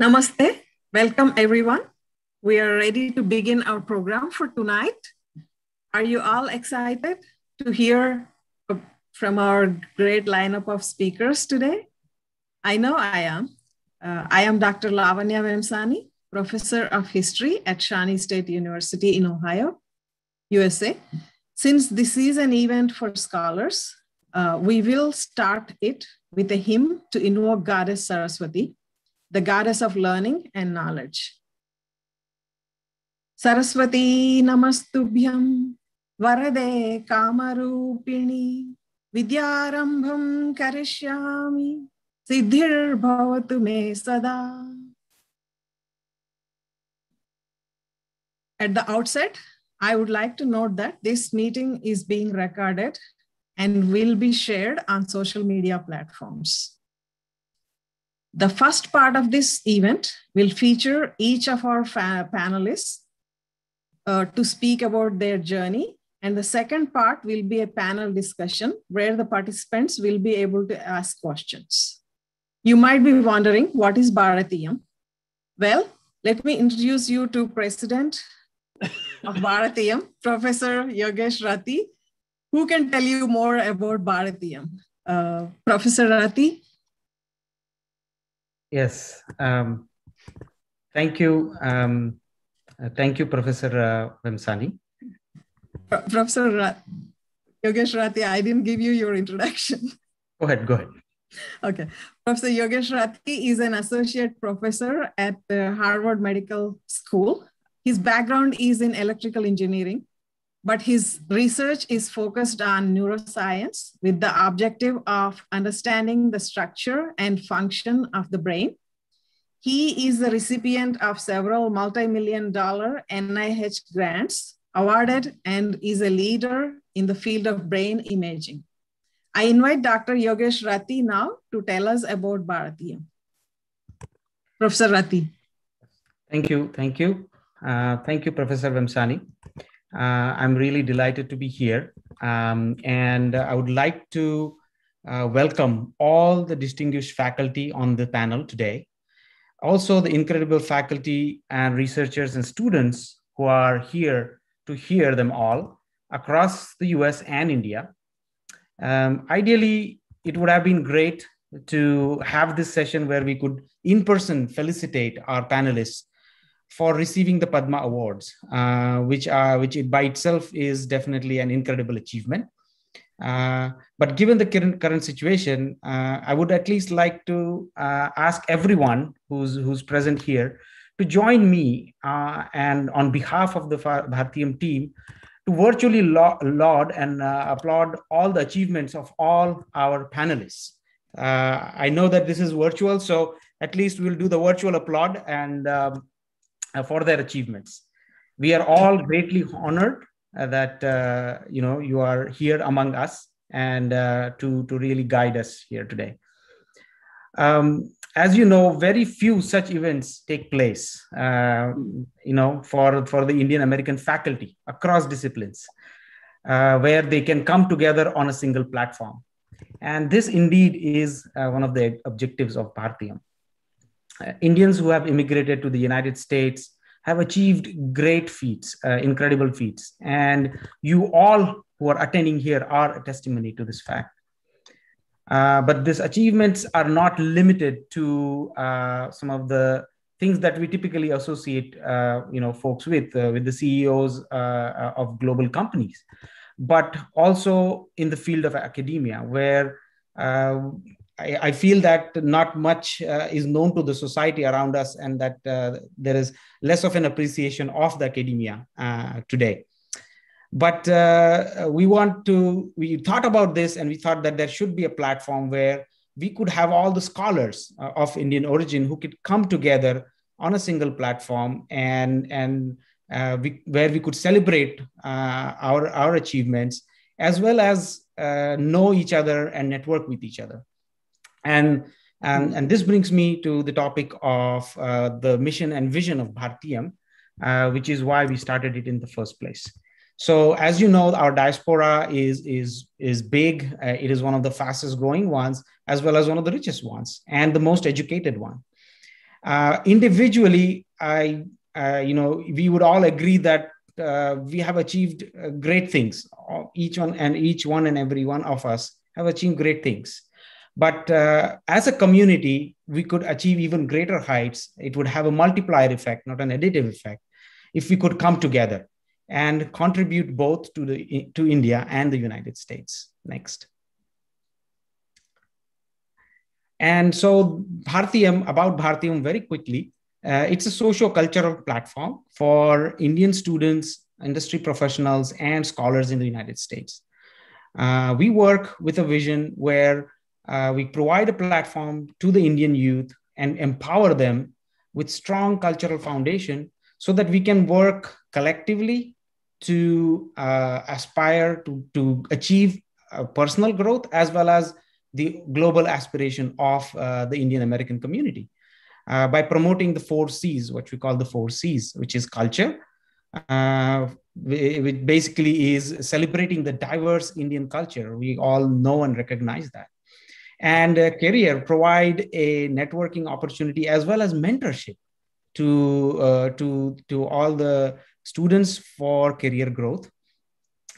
Namaste. Welcome, everyone. We are ready to begin our program for tonight. Are you all excited to hear from our great lineup of speakers today? I know I am. Uh, I am Dr. Lavanya Vemsani, professor of history at Shawnee State University in Ohio, USA. Since this is an event for scholars, uh, we will start it with a hymn to invoke Goddess Saraswati, the goddess of learning and knowledge. Saraswati Namastubhyam Varade Kamarupini Vidyarambham Karishyami Siddhir Bhavatu Me Sada. At the outset, I would like to note that this meeting is being recorded and will be shared on social media platforms. The first part of this event will feature each of our panelists uh, to speak about their journey. And the second part will be a panel discussion where the participants will be able to ask questions. You might be wondering, what is Bharatiyam? Well, let me introduce you to President of Bharatiyam, Professor Yogesh Rathi, who can tell you more about Bharatiyam. Uh, Professor Rathi, Yes. Um, thank you. Um, uh, thank you, Professor uh, Vemsani. Professor Ra- Yogesh Rathi, I didn't give you your introduction. Go ahead, go ahead. Okay. Professor Yogesh Rathi is an associate professor at the Harvard Medical School. His background is in electrical engineering but his research is focused on neuroscience with the objective of understanding the structure and function of the brain. He is the recipient of several multi-million dollar NIH grants awarded and is a leader in the field of brain imaging. I invite Dr. Yogesh Rathi now to tell us about Bharatiyam. Professor Rathi. Thank you. Thank you. Uh, thank you, Professor Vemsani. Uh, I'm really delighted to be here. Um, and I would like to uh, welcome all the distinguished faculty on the panel today. Also, the incredible faculty and researchers and students who are here to hear them all across the US and India. Um, ideally, it would have been great to have this session where we could in person felicitate our panelists for receiving the Padma Awards, uh, which are which by itself is definitely an incredible achievement. Uh, but given the current current situation, uh, I would at least like to uh, ask everyone who's who's present here to join me uh, and on behalf of the Bharatiyam team to virtually laud and uh, applaud all the achievements of all our panelists. I know that this is virtual, so at least we'll do the virtual applaud and um, for their achievements. We are all greatly honored uh, that uh, you know you are here among us and to to really guide us here today. Um, as you know, very few such events take place. Uh, you know, for for the Indian American faculty across disciplines, uh, where they can come together on a single platform, and this indeed is uh, one of the objectives of Bharatiyam. Uh, Indians who have immigrated to the United States have achieved great feats, uh, incredible feats. And you all who are attending here are a testimony to this fact. Uh, but these achievements are not limited to uh, some of the things that we typically associate, uh, you know, folks with, uh, with the CEOs of global companies, but also in the field of academia, where I, feel that not much uh, is known to the society around us, and that uh, there is less of an appreciation of the academia uh, today. But uh, we want to, we thought about this and we thought that there should be a platform where we could have all the scholars uh, of Indian origin who could come together on a single platform and, and uh, we, where we could celebrate our, our achievements as well as know each other and network with each other. And, and, and this brings me to the topic of uh, the mission and vision of Bharatiyam, uh, which is why we started it in the first place. So, as you know, our diaspora is is is big. Uh, it is one of the fastest growing ones, as well as one of the richest ones, and the most educated one. Uh, individually, I, uh, you know, we would all agree that uh, we have achieved uh, great things. Each one and each one and every one of us have achieved great things. But uh, as a community, we could achieve even greater heights. It would have a multiplier effect, not an additive effect, if we could come together and contribute both to the to India and the United States. Next. And so Bharatiyam, about Bharatiyam very quickly, uh, it's a socio-cultural platform for Indian students, industry professionals, and scholars in the United States. Uh, we work with a vision where uh, we provide a platform to the Indian youth and empower them with strong cultural foundation so that we can work collectively to uh, aspire to, to achieve uh, personal growth as well as the global aspiration of uh, the Indian American community uh, by promoting the four C's, what we call the four C's, which is culture, uh, which basically is celebrating the diverse Indian culture. We all know and recognize that. And career provide a networking opportunity as well as mentorship to, uh, to, to all the students for career growth.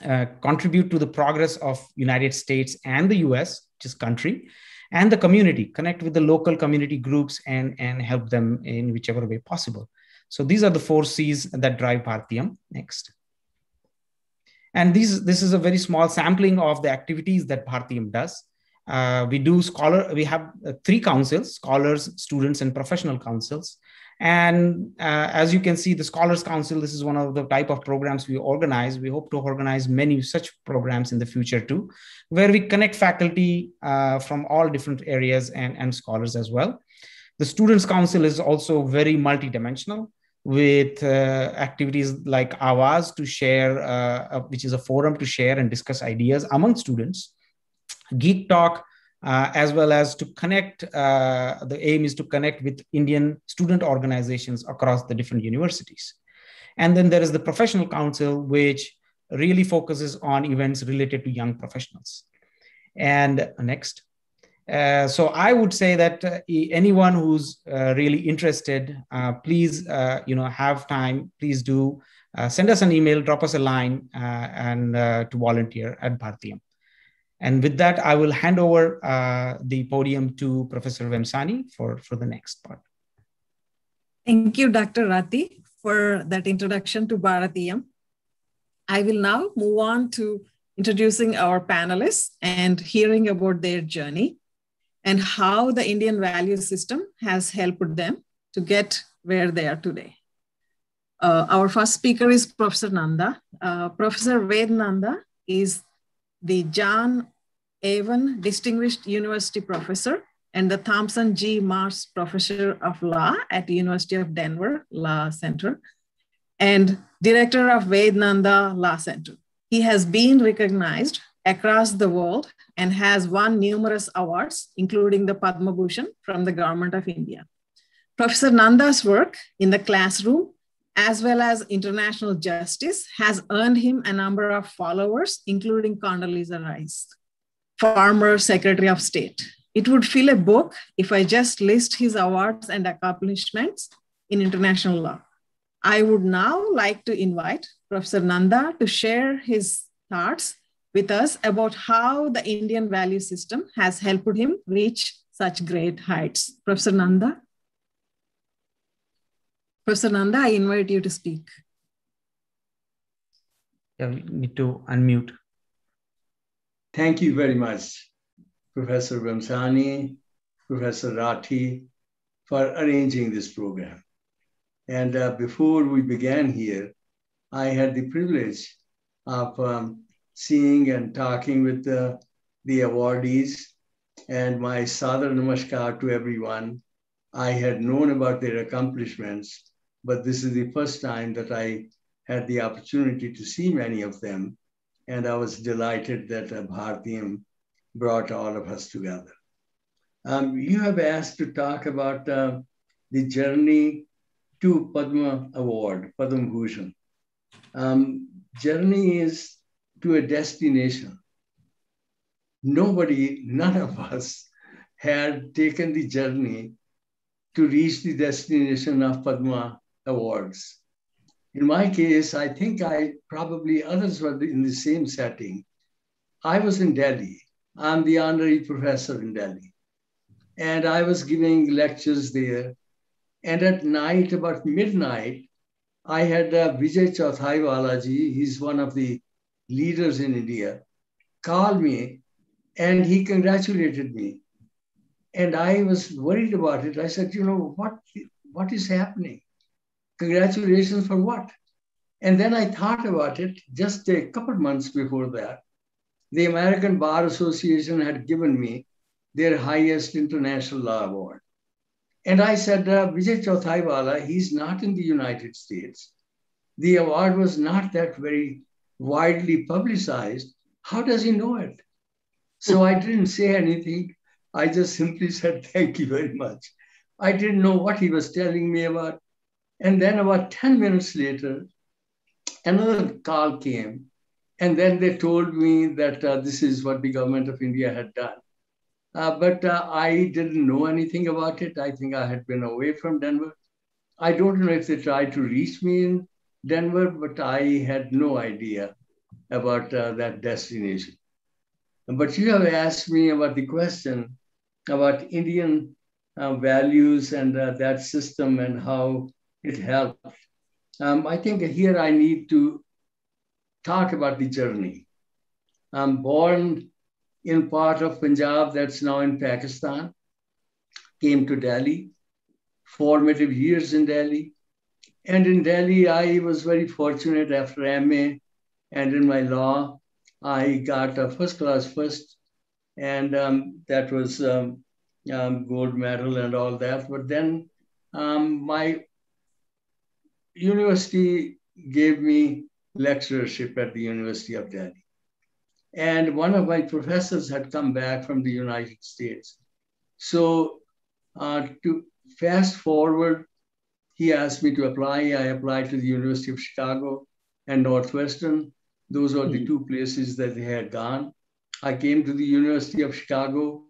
Uh, contribute to the progress of united states and the us which is country and the community connect with the local community groups and and help them in whichever way possible so these are the four c's that drive Bharatiyam. next and these this is a very small sampling of the activities that Bharatiyam does uh, we do scholar we have uh, three councils scholars students and professional councils and uh, as you can see, the Scholars Council, this is one of the type of programs we organize. We hope to organize many such programs in the future too, where we connect faculty uh, from all different areas and, and scholars as well. The Students Council is also very multidimensional with uh, activities like Awaz to share, uh, which is a forum to share and discuss ideas among students. Geek Talk, uh, as well as to connect, uh, the aim is to connect with Indian student organizations across the different universities. And then there is the professional council, which really focuses on events related to young professionals. And next. Uh, so I would say that uh, anyone who's uh, really interested, uh, please, you know, have time, please do send us an email, drop us a line and to volunteer at Bharatiyam. And with that, I will hand over uh, the podium to Professor Vemsani for, for the next part. Thank you, Dr. Rathi, for that introduction to Bharatiyam. I will now move on to introducing our panelists and hearing about their journey and how the Indian value system has helped them to get where they are today. Uh, our first speaker is Professor Nanda. Uh, Professor Ved Nanda is the John Evans Distinguished University Professor and the Thompson G. Marsh Professor of Law at the University of Denver Law Center and Director of Ved Nanda Law Center. He has been recognized across the world and has won numerous awards, including the Padma Bhushan from the Government of India. Professor Nanda's work in the classroom as well as international justice has earned him a number of followers, including Condoleezza Rice former Secretary of State. It would fill a book if I just list his awards and accomplishments in international law. I would now like to invite Professor Nanda to share his thoughts with us about how the Indian value system has helped him reach such great heights. Professor Nanda? Professor Nanda, I invite you to speak. Yeah, we need to unmute. Thank you very much, Professor Vemsani, Professor Rathi, for arranging this program. And uh, before we began here, I had the privilege of um, seeing and talking with the, the awardees. And my Sadar Namaskar to everyone. I had known about their accomplishments, but this is the first time that I had the opportunity to see many of them and I was delighted that uh, brought all of us together. Um, you have asked to talk about uh, the journey to Padma Award, Padma Bhushan. Um, journey is to a destination. Nobody, none of us had taken the journey to reach the destination of Padma Awards. In my case, I think I probably others were in the same setting. I was in Delhi. I'm the honorary professor in Delhi. And I was giving lectures there. And at night, about midnight, I had uh, Vijay Chauthaiwaleji, he's one of the leaders in India, call me and he congratulated me. And I was worried about it. I said, you know, what, what is happening? Congratulations for what? And then I thought about it just a couple months before that. The American Bar Association had given me their highest international law award. And I said, uh, Vijay Chauthaiwale, he's not in the United States. The award was not that very widely publicized. How does he know it? So I didn't say anything. I just simply said, Thank you very much. I didn't know what he was telling me about. And then about 10 minutes later, another call came. And then they told me that uh, this is what the government of India had done. Uh, but uh, I didn't know anything about it. I think I had been away from Denver. I don't know if they tried to reach me in Denver, but I had no idea about uh, that destination. But you have asked me about the question about Indian uh, values and uh, that system and how it helps. Um, I think here I need to talk about the journey. I'm born in part of Punjab that's now in Pakistan, came to Delhi, formative years in Delhi. And in Delhi, I was very fortunate after MA and in my law, I got a first class first, and um, that was um, um, gold medal and all that. But then um, my university gave me lecturership at the University of Delhi. And one of my professors had come back from the United States. So uh, to fast forward, he asked me to apply. I applied to the University of Chicago and Northwestern. Those are the hmm. two places that they had gone. I came to the University of Chicago,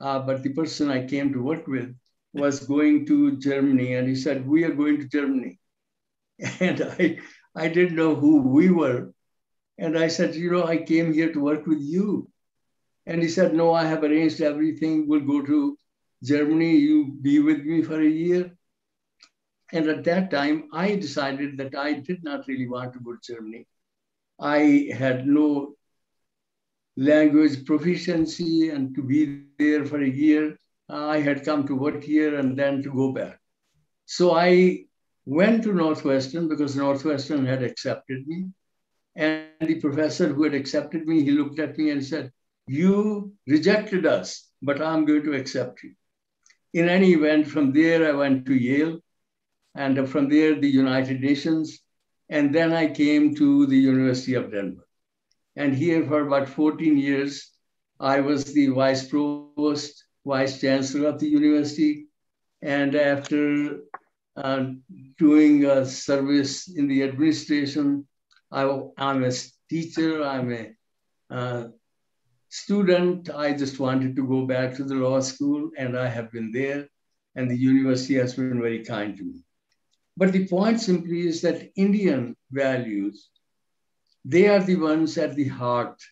uh, but the person I came to work with was going to Germany, and he said, "We are going to Germany," and I I didn't know who we were, and I said, "You know, I came here to work with you," and he said, "No, I have arranged everything. We'll go to Germany. You be with me for a year." And at that time, I decided that I did not really want to go to Germany. I had no language proficiency and to be there for a year, I had come to work here and then to go back. So I went to Northwestern because Northwestern had accepted me. And the professor who had accepted me, he looked at me and said, You rejected us, but I'm going to accept you. In any event, from there, I went to Yale. And from there, the United Nations. And then I came to the University of Denver. And here for about 14 years, I was the vice provost, vice chancellor of the university. And after uh, doing a service in the administration, I, am a teacher, I'm a uh, student. I just wanted to go back to the law school, and I have been there. And the university has been very kind to me. But the point simply is that Indian values, they are the ones at the heart,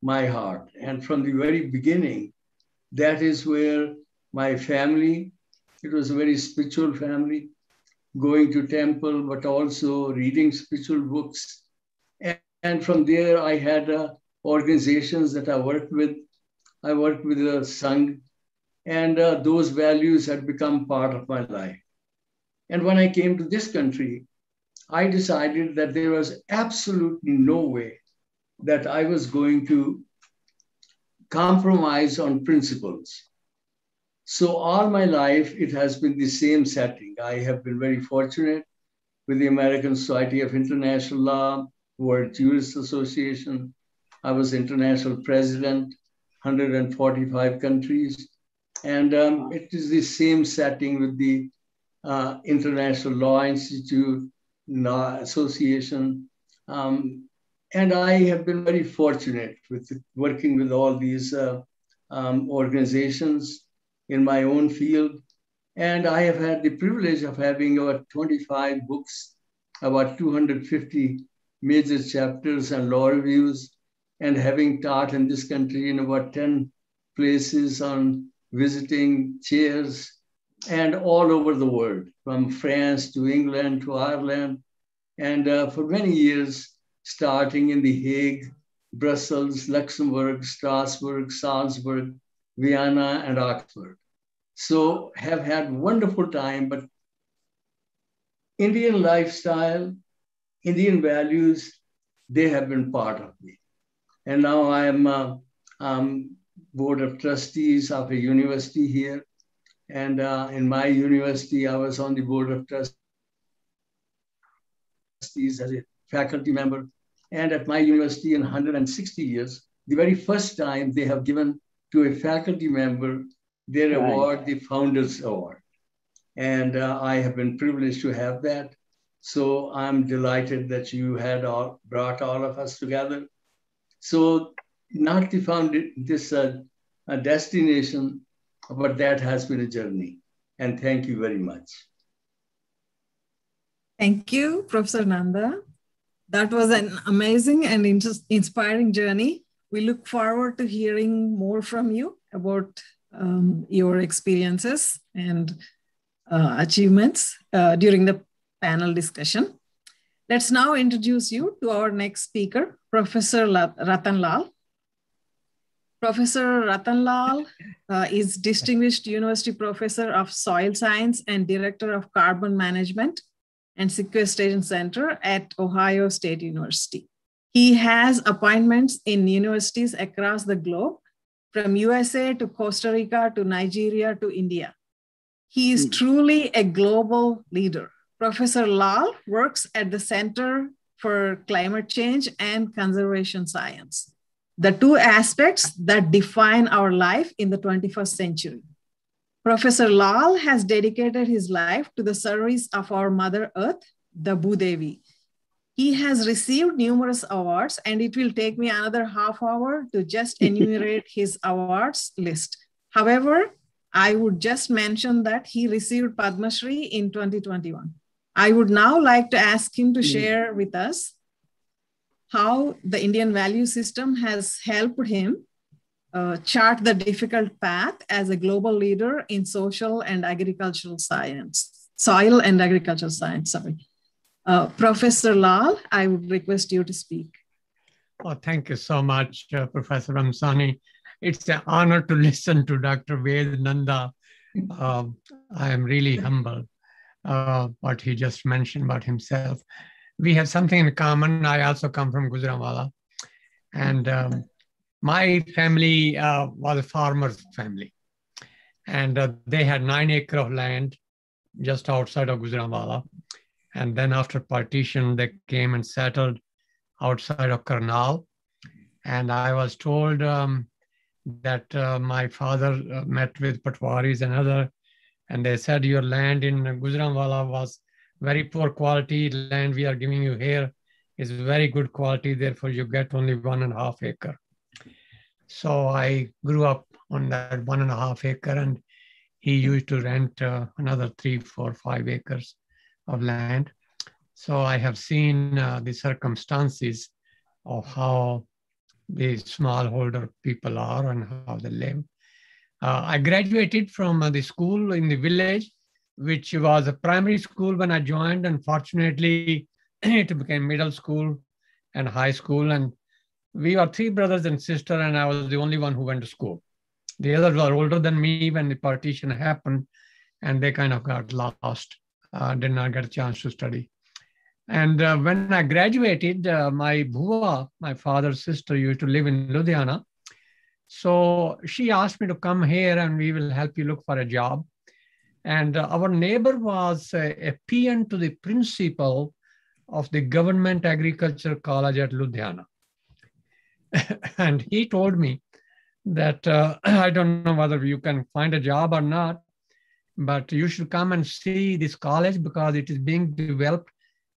my heart. And from the very beginning, that is where my family, it was a very spiritual family, going to temple, but also reading spiritual books. And, and from there, I had uh, organizations that I worked with. I worked with a Sangh, and uh, those values had become part of my life. And when I came to this country, I decided that there was absolutely no way that I was going to compromise on principles. So, all my life, it has been the same setting. I have been very fortunate with the American Society of International Law, World Jurist Association. I was international president, 145 countries. And um, it is the same setting with the uh, International Law Institute Law Association. Um, and I have been very fortunate with working with all these uh, um, organizations in my own field. And I have had the privilege of having about 25 books, about 250 major chapters and law reviews, and having taught in this country in about 10 places on visiting chairs and all over the world, from France to England to Ireland. And uh, for many years, starting in The Hague, Brussels, Luxembourg, Strasbourg, Salzburg, Vienna, and Oxford. So have had wonderful time, but Indian lifestyle, Indian values, they have been part of me. And now I am uh, um, board of trustees of a university here. And uh, in my university, I was on the board of trustees as a faculty member. And at my university in 160 years, the very first time they have given to a faculty member their right. award, the Founders Award. And uh, I have been privileged to have that. So I'm delighted that you had all, brought all of us together. So not the found this uh, a destination, but that has been a journey. And thank you very much. Thank you, Professor Nanda. That was an amazing and inspiring journey. We look forward to hearing more from you about um, your experiences and uh, achievements uh, during the panel discussion. Let's now introduce you to our next speaker, Professor Rattan Lal. Professor Rattan Lal uh, is Distinguished University Professor of Soil Science and Director of Carbon Management and Sequestration Center at Ohio State University. He has appointments in universities across the globe, from USA to Costa Rica to Nigeria to India. He is hmm. truly a global leader. Professor Lal works at the Center for Climate Change and Conservation Science, the two aspects that define our life in the 21st century. Professor Lal has dedicated his life to the service of our Mother Earth, the Bhudevi. He has received numerous awards, and it will take me another half hour to just enumerate his awards list. However, I would just mention that he received Padma Shri in 2021. I would now like to ask him to hmm. share with us how the Indian value system has helped him uh, chart the difficult path as a global leader in social and agricultural science, soil and agricultural science, sorry. Uh, Professor Lal, I would request you to speak. Oh, thank you so much, uh, Professor Vemsani. It's an honor to listen to Dr. Ved Nanda. Um, I am really humbled uh, what he just mentioned about himself. We have something in common. I also come from Gujranwala. And um, my family uh, was a farmer's family, and uh, they had nine acre of land just outside of Gujranwala. And then after partition, they came and settled outside of Karnal. And I was told um, that uh, my father uh, met with Patwaris and other, and they said your land in Gujranwala was very poor quality. Land we are giving you here is very good quality. Therefore, you get only one and a half acre. So I grew up on that one and a half acre, and he used to rent uh, another three, four, five acres of land. So I have seen uh, the circumstances of how the smallholder people are and how they live. Uh, I graduated from uh, the school in the village, which was a primary school when I joined. Unfortunately, it became middle school and high school. And we were three brothers and sister, and I was the only one who went to school. The others were older than me when the partition happened, and they kind of got lost, uh, did not get a chance to study. And uh, when I graduated, uh, my bhuva, my father's sister, used to live in Ludhiana. So she asked me to come here and we will help you look for a job. And uh, our neighbor was a, a PN to the principal of the Government Agriculture College at Ludhiana. and he told me that uh, I don't know whether you can find a job or not, but you should come and see this college because it is being developed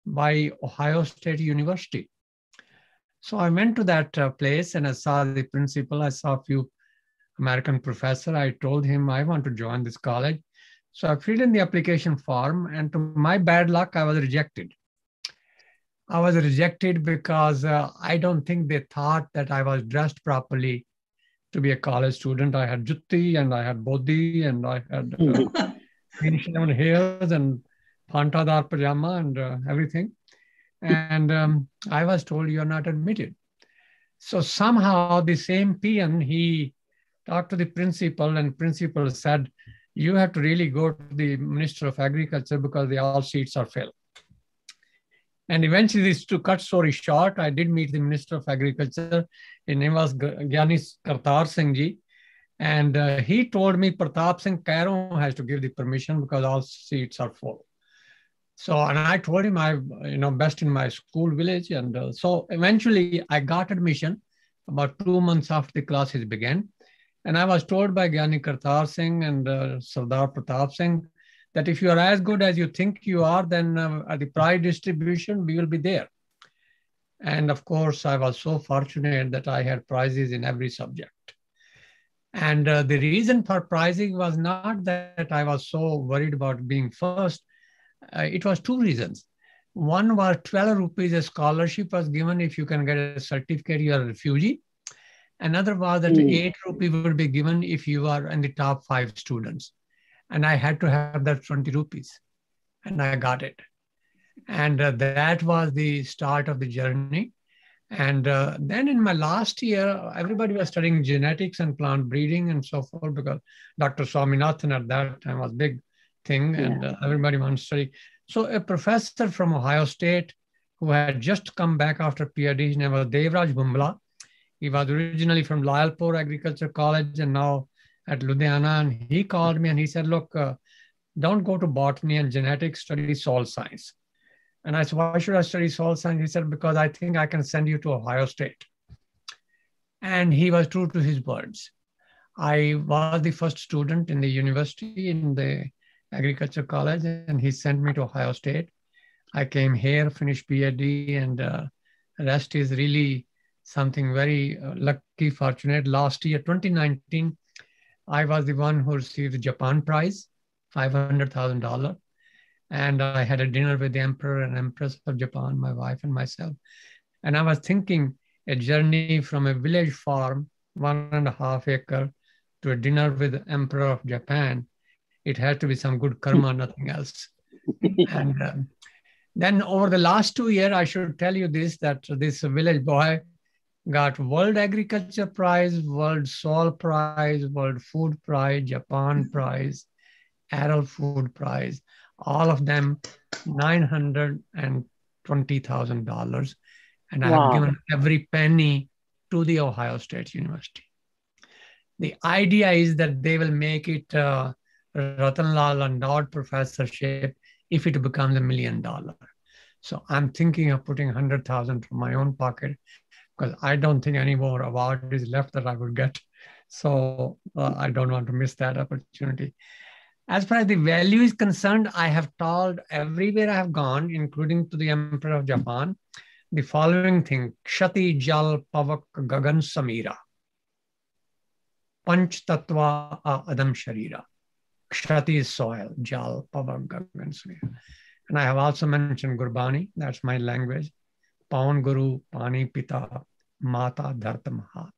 by Ohio State University. So I went to that uh, place and I saw the principal. I saw a few American professor. I told him I want to join this college. So I filled in the application form, and to my bad luck, I was rejected. I was rejected because uh, I don't think they thought that I was dressed properly to be a college student. I had jutti and I had bodhi and I had uh, hairs and pantadar pajama and uh, everything. And um, I was told you're not admitted. So somehow the same PN, he talked to the principal and principal said, you have to really go to the Minister of Agriculture because the all seats are filled. And eventually, to cut story short, I did meet the Minister of Agriculture. His name was Gyani Kartar Singh Ji. And uh, he told me Pratap Singh has to give the permission because all seats are full. So, and I told him I, you know, best in my school village. And uh, so eventually I got admission about two months after the classes began. And I was told by Gyani Kartar Singh and uh, Sardar Pratap Singh that if you are as good as you think you are, then uh, at the prize distribution, we will be there. And of course, I was so fortunate that I had prizes in every subject. And uh, the reason for pricing was not that I was so worried about being first. Uh, it was two reasons. One was 12 rupees a scholarship was given if you can get a certificate you are a refugee. Another was that mm. 8 rupee would be given if you are in the top five students and I had to have that 20 rupees, and I got it. And uh, that was the start of the journey. And uh, then in my last year, everybody was studying genetics and plant breeding and so forth because Dr. Swaminathan at that time was big thing, and uh, everybody wanted to study. So a professor from Ohio State who had just come back after PhD, his name was Devraj Bumbla. He was originally from Lyallpur Agriculture College and now at Ludhiana, and he called me and he said, "Look, uh, don't go to botany and genetics. Study soil science." And I said, "Why should I study soil science?" He said, "Because I think I can send you to Ohio State." And he was true to his words. I was the first student in the university in the agriculture college, and he sent me to Ohio State. I came here, finished PhD, and uh, rest is really something very uh, lucky, fortunate. Last year, 2019, I was the one who received the Japan prize, $500,000. And I had a dinner with the Emperor and Empress of Japan, my wife and myself. And I was thinking a journey from a village farm, one and a half acre, to a dinner with the Emperor of Japan. It had to be some good karma, nothing else. and um, then over the last two years, I should tell you this, that this village boy got World Agriculture Prize, World Soil Prize, World Food Prize, Japan Prize, Arrell Food Prize, all of them $920,000. And wow. I have given every penny to the Ohio State University. The idea is that they will make it uh, Rattan Lal Endowed Professorship if it becomes a million dollar. So I'm thinking of putting 100,000 from my own pocket because I don't think any more award is left that I would get. So uh, I don't want to miss that opportunity. As far as the value is concerned, I have told everywhere I have gone, including to the Emperor of Japan, the following thing Kshati Jal Pavak Gagan Samira. Panch Tattva Adam Sharira. Kshati is soil, Jal Pavak Gagan Samira. And I have also mentioned Gurbani, that's my language. Pawan Guru, Pani Pita, Mata Dharta Mahat.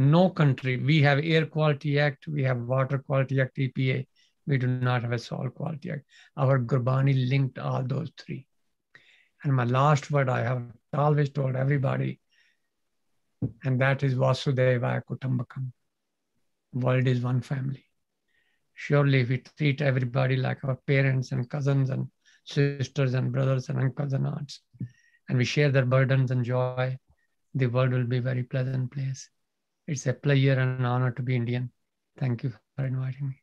No country, we have Air Quality Act, we have Water Quality Act, EPA, we do not have a Soil Quality Act. Our Gurbani linked all those three. And my last word I have always told everybody, and that is Vasudhaiva Kutumbakam. World is one family. Surely, if we treat everybody like our parents and cousins and sisters and brothers and uncles and aunts, and we share their burdens and joy, the world will be a very pleasant place. It's a pleasure and an honor to be Indian. Thank you for inviting me.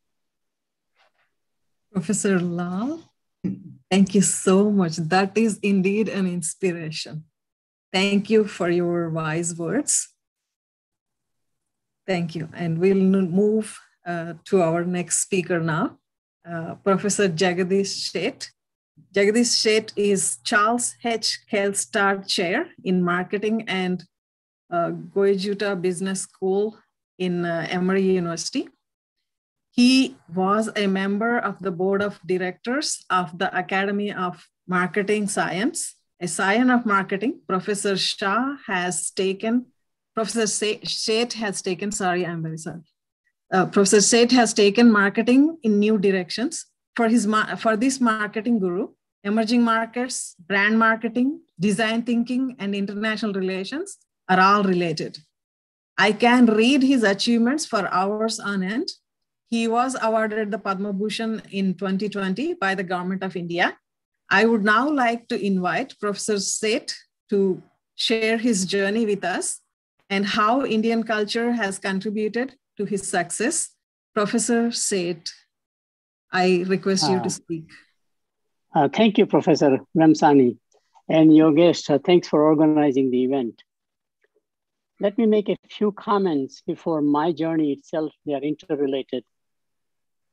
Professor Lal, thank you so much. That is indeed an inspiration. Thank you for your wise words. Thank you. And we'll move uh, to our next speaker now, uh, Professor Jagdish Sheth. Jagdish Sheth is Charles H. Kellstadt Chair in Marketing and uh, Goizueta Business School in uh, Emory University. He was a member of the board of directors of the Academy of Marketing Science, a scion of marketing. Professor Shah has taken, Professor Sheth has taken, sorry, I'm very sorry. Uh, Professor Sheth has taken marketing in new directions. For, his, for this marketing guru, emerging markets, brand marketing, design thinking, and international relations are all related. I can read his achievements for hours on end. He was awarded the Padma Bhushan in 2020 by the Government of India. I would now like to invite Professor Sheth to share his journey with us and how Indian culture has contributed to his success. Professor Sheth, I request you uh, to speak. Uh, thank you, Professor Vemsani, and your guest. Uh, thanks for organizing the event. Let me make a few comments before my journey itself, they are interrelated.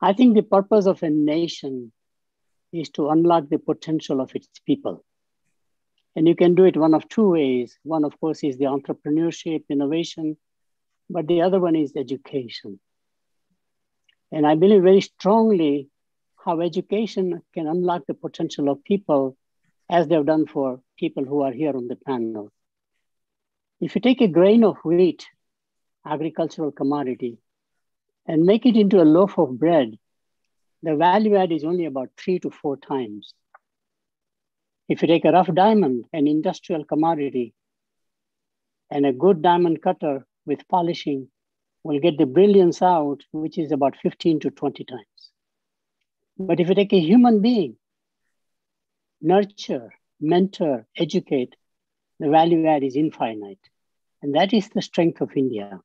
I think the purpose of a nation is to unlock the potential of its people. And you can do it one of two ways. One, of course, is the entrepreneurship, innovation, but the other one is education. And I believe very strongly how education can unlock the potential of people as they've done for people who are here on the panel. If you take a grain of wheat, agricultural commodity, and make it into a loaf of bread, the value add is only about three to four times. If you take a rough diamond, an industrial commodity, and a good diamond cutter with polishing will get the brilliance out, which is about 15 to 20 times. But if you take a human being, nurture, mentor, educate, the value add is infinite. And that is the strength of India.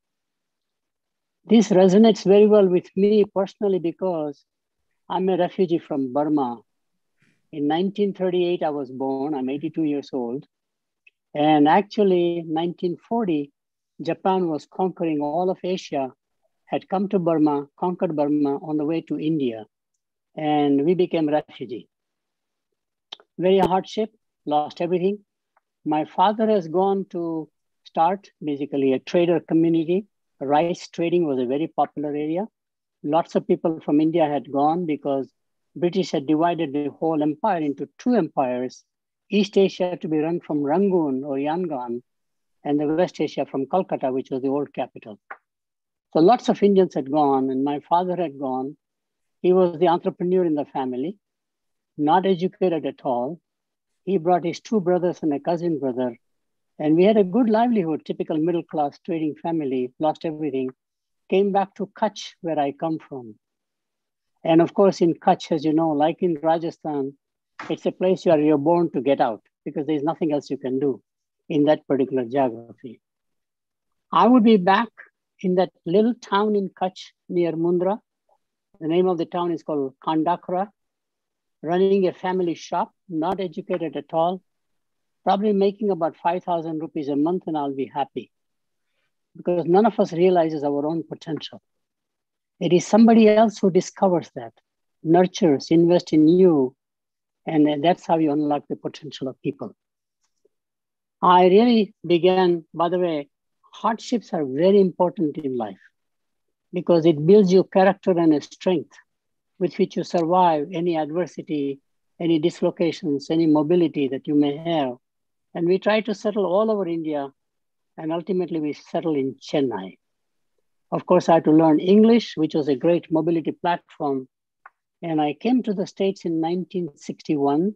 This resonates very well with me personally because I'm a refugee from Burma. In 1938, I was born. I'm 82 years old. And actually, 1940, Japan was conquering all of Asia, had come to Burma, conquered Burma on the way to India and we became refugee. Very hardship, lost everything. My father has gone to start basically a trader community. Rice trading was a very popular area. Lots of people from India had gone because British had divided the whole empire into two empires. East Asia to be run from Rangoon or Yangon, and the West Asia from Calcutta, which was the old capital. So lots of Indians had gone, and my father had gone. He was the entrepreneur in the family, not educated at all. He brought his two brothers and a cousin brother, and we had a good livelihood, typical middle class trading family, lost everything, came back to Kutch, where I come from. And of course, in Kutch, as you know, like in Rajasthan, it's a place where you're born to get out because there's nothing else you can do in that particular geography. I would be back in that little town in Kutch near Mundra, the name of the town is called Kandakra. Running a family shop, not educated at all, probably making about 5,000 rupees a month and I'll be happy. Because none of us realizes our own potential. It is somebody else who discovers that, nurtures, invests in you, and that's how you unlock the potential of people. I really began, by the way, hardships are very important in life because it builds your character and a strength with which you survive any adversity, any dislocations, any mobility that you may have. And we try to settle all over India, and ultimately we settle in Chennai. Of course, I had to learn English, which was a great mobility platform. And I came to the States in 1961.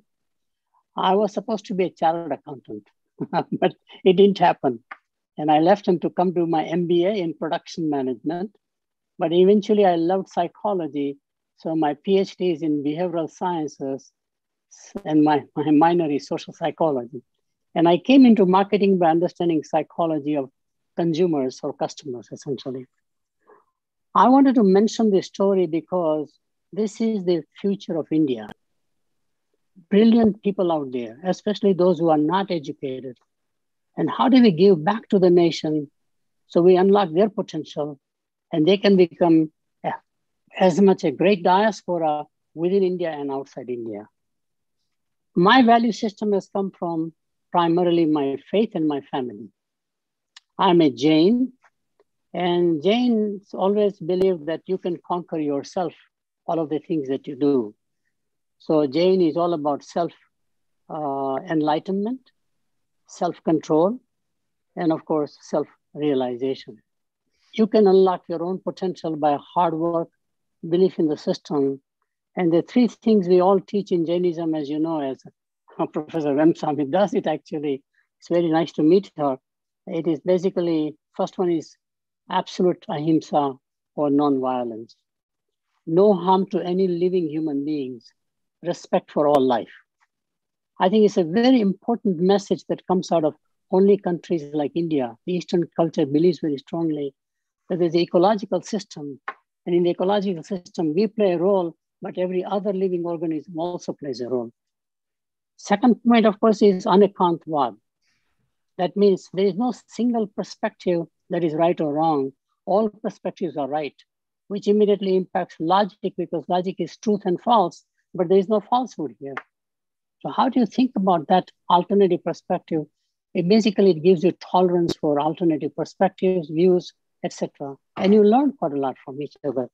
I was supposed to be a chartered accountant, but it didn't happen. And I left him to come do my MBA in production management. But eventually I loved psychology. So my PhD is in behavioral sciences and my, my minor is social psychology. And I came into marketing by understanding psychology of consumers or customers, essentially. I wanted to mention this story because this is the future of India. Brilliant people out there, especially those who are not educated. And how do we give back to the nation so we unlock their potential and they can become as much a great diaspora within India and outside India. My value system has come from primarily my faith and my family. I'm a Jain, And Jains always believed that you can conquer yourself, all of the things that you do. So Jain is all about self uh, enlightenment, self control, and of course, self realization. You can unlock your own potential by hard work, belief in the system, and the three things we all teach in Jainism, as you know, as Professor Vemsani does it actually. It's very nice to meet her. It is basically, first one is absolute ahimsa or non-violence. No harm to any living human beings, respect for all life. I think it's a very important message that comes out of only countries like India. The Eastern culture believes very strongly that there's an ecological system. And in the ecological system, we play a role, but every other living organism also plays a role. Second point, of course, is anekantvad. That means there is no single perspective that is right or wrong. All perspectives are right, which immediately impacts logic because logic is truth and false, but there is no falsehood here. So how do you think about that alternative perspective? It basically it gives you tolerance for alternative perspectives, views, etc. And you learn quite a lot from each other.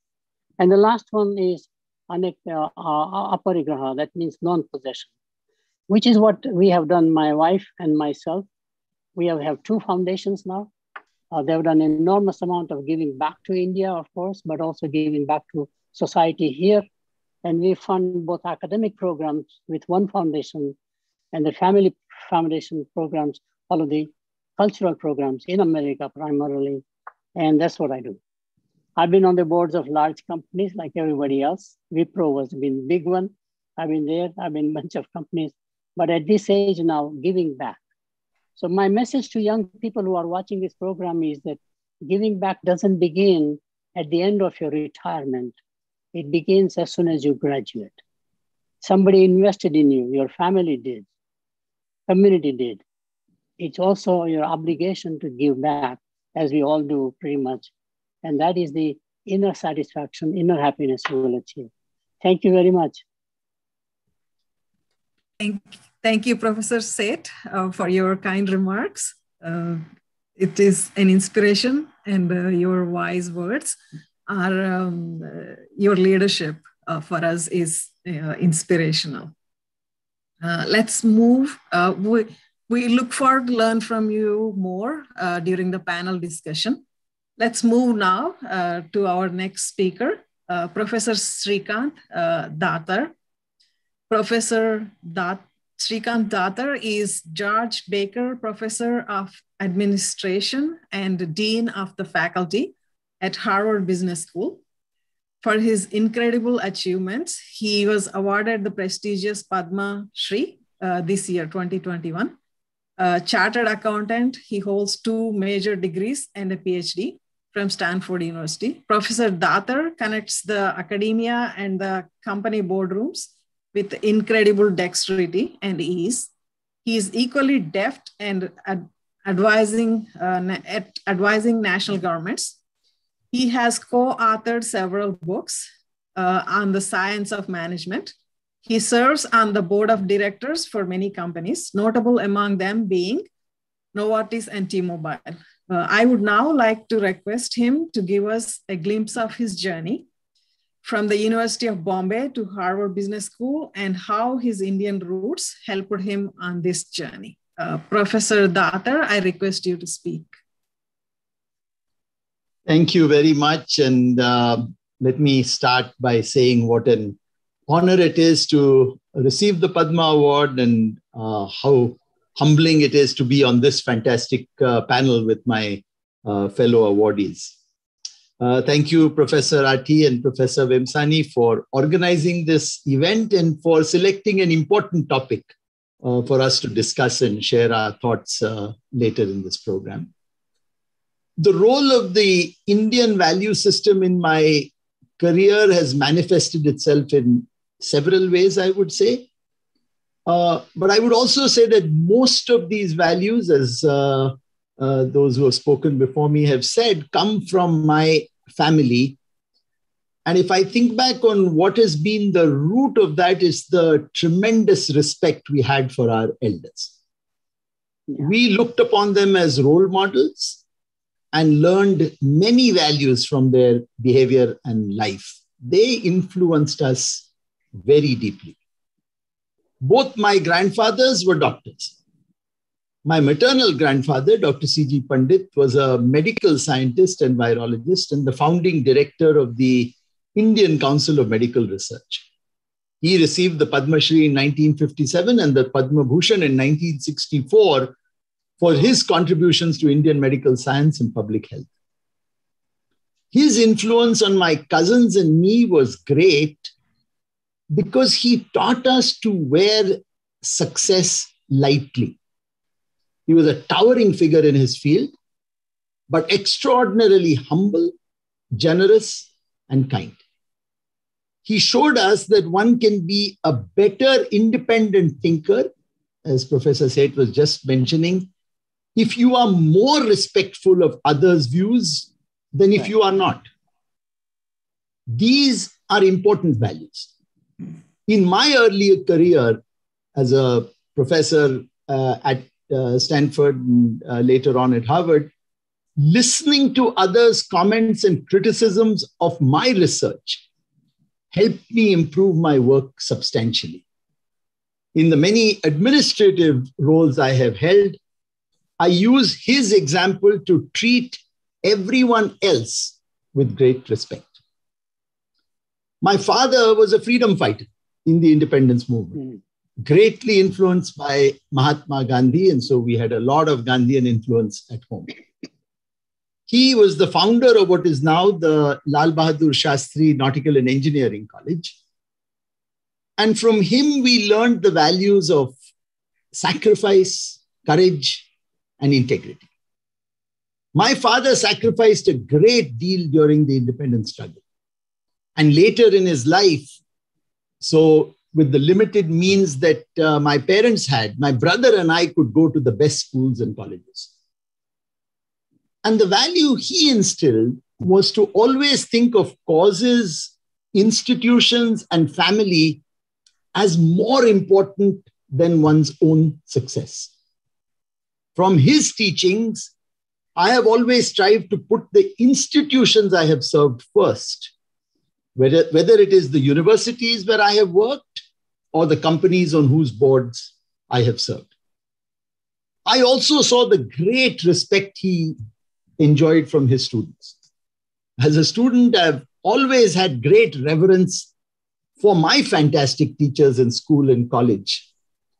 And the last one is anek, uh, uh, aparigraha, that means non-possession, which is what we have done, my wife and myself. We have, have two foundations now. Uh, they've done an enormous amount of giving back to India, of course, but also giving back to society here and we fund both academic programs with one foundation and the family foundation programs, all of the cultural programs in America primarily. And that's what I do. I've been on the boards of large companies like everybody else. Wipro was been big one. I've been there. I've been a bunch of companies. But at this age now, giving back. So my message to young people who are watching this program is that giving back doesn't begin at the end of your retirement it begins as soon as you graduate. Somebody invested in you, your family did, community did. It's also your obligation to give back, as we all do pretty much. And that is the inner satisfaction, inner happiness we will achieve. Thank you very much. Thank, thank you, Professor Sheth, uh, for your kind remarks. Uh, it is an inspiration and uh, your wise words are um, uh, your leadership uh, for us is uh, inspirational. let's move. we, we look forward to learn from you more during the panel discussion. Let's move now to our next speaker, Professor Shrikant Datar. Professor Dat Shrikant Datar is George Baker Professor of Administration and Dean of the Faculty at Harvard Business School. For his incredible achievements, he was awarded the prestigious Padma Shri uh, this year, 2021. A chartered accountant, he holds two major degrees and a PhD from Stanford University. Professor Datar connects the academia and the company boardrooms with incredible dexterity and ease. He is equally deft and ad- advising, uh, advising national governments he has co authored several books uh, on the science of management. He serves on the board of directors for many companies, notable among them being Novartis and T Mobile. Uh, I would now like to request him to give us a glimpse of his journey from the University of Bombay to Harvard Business School and how his Indian roots helped him on this journey. Uh, Professor Datar, I request you to speak. Thank you very much. And uh, let me start by saying what an honor it is to receive the Padma Award and uh, how humbling it is to be on this fantastic uh, panel with my uh, fellow awardees. Uh, thank you, Professor Rathi and Professor Vemsani, for organizing this event and for selecting an important topic uh, for us to discuss and share our thoughts later in this program the role of the Indian value system in my career has manifested itself in several ways, I would say. Uh, but I would also say that most of these values, as uh, those who have spoken before me have said, come from my family. And if I think back on what has been the root of that, is the tremendous respect we had for our elders. Yeah. We looked upon them as role models and learned many values from their behavior and life. They influenced us very deeply. Both my grandfathers were doctors. My maternal grandfather, Dr. C.G. Pandit, was a medical scientist and virologist and the founding director of the Indian Council of Medical Research. He received the Padma Shri in 1957 and the Padma Bhushan in 1964 for his contributions to Indian medical science and public health. His influence on my cousins and me was great because he taught us to wear success lightly. He was a towering figure in his field, but extraordinarily humble, generous, and kind. He showed us that one can be a better independent thinker, as Professor Sheth was just mentioning, if you are more respectful of others' views than if you are not. These are important values. In my earlier career as a professor uh, at uh, Stanford and uh, later on at Harvard, listening to others' comments and criticisms of my research helped me improve my work substantially. In the many administrative roles I have held, I use his example to treat everyone else with great respect. My father was a freedom fighter in the independence movement, mm. Greatly influenced by Mahatma Gandhi. And so we had a lot of Gandhian influence at home. He was the founder of what is now the Lal Bahadur Shastri Nautical and Engineering College. And from him, we learned the values of sacrifice, courage, and integrity. My father sacrificed a great deal during the independence struggle. And later in his life, so with the limited means that uh, my parents had, my brother and I could go to the best schools and colleges. And the value he instilled was to always think of causes, institutions, and family as more important than one's own success. From his teachings, I have always strived to put the institutions I have served first, whether, whether it is the universities where I have worked or the companies on whose boards I have served. I also saw the great respect he enjoyed from his students. As a student, I've always had great reverence for my fantastic teachers in school and college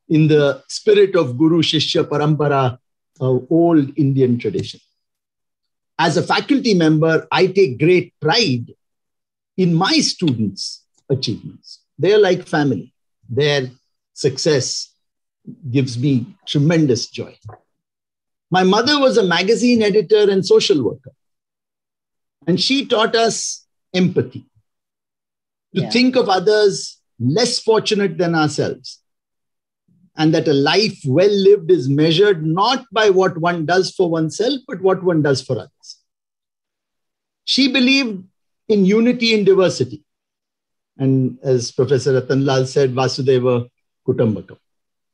in the spirit of Guru Shishya Parampara uh, old Indian tradition. As a faculty member, I take great pride in my students' achievements. They're like family. Their success gives me tremendous joy. My mother was a magazine editor and social worker, and she taught us empathy to yeah. think of others less fortunate than ourselves and that a life well lived is measured not by what one does for oneself, but what one does for others. She believed in unity in diversity. And as Professor Rattan Lal said, Vasudhaiva Kutumbakam,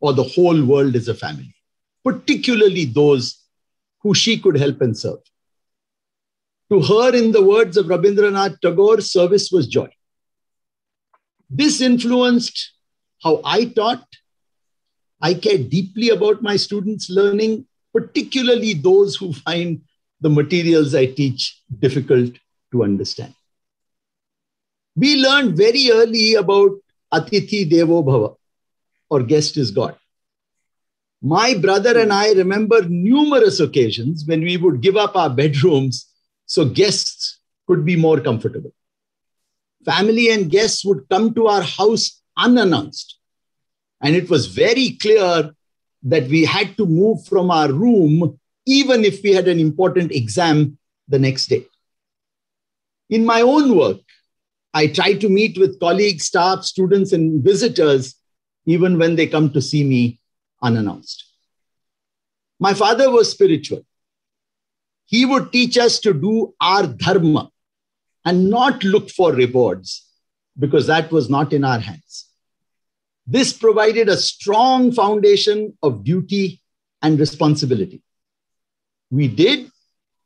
or the whole world is a family, particularly those who she could help and serve. To her, in the words of Rabindranath Tagore, service was joy. This influenced how I taught I care deeply about my students' learning, particularly those who find the materials I teach difficult to understand. We learned very early about Atithi Devo Bhava, or guest is God. My brother and I remember numerous occasions when we would give up our bedrooms so guests could be more comfortable. Family and guests would come to our house unannounced and it was very clear that we had to move from our room, even if we had an important exam the next day. In my own work, I try to meet with colleagues, staff, students, and visitors, even when they come to see me unannounced. My father was spiritual. He would teach us to do our dharma and not look for rewards because that was not in our hands. This provided a strong foundation of duty and responsibility. We did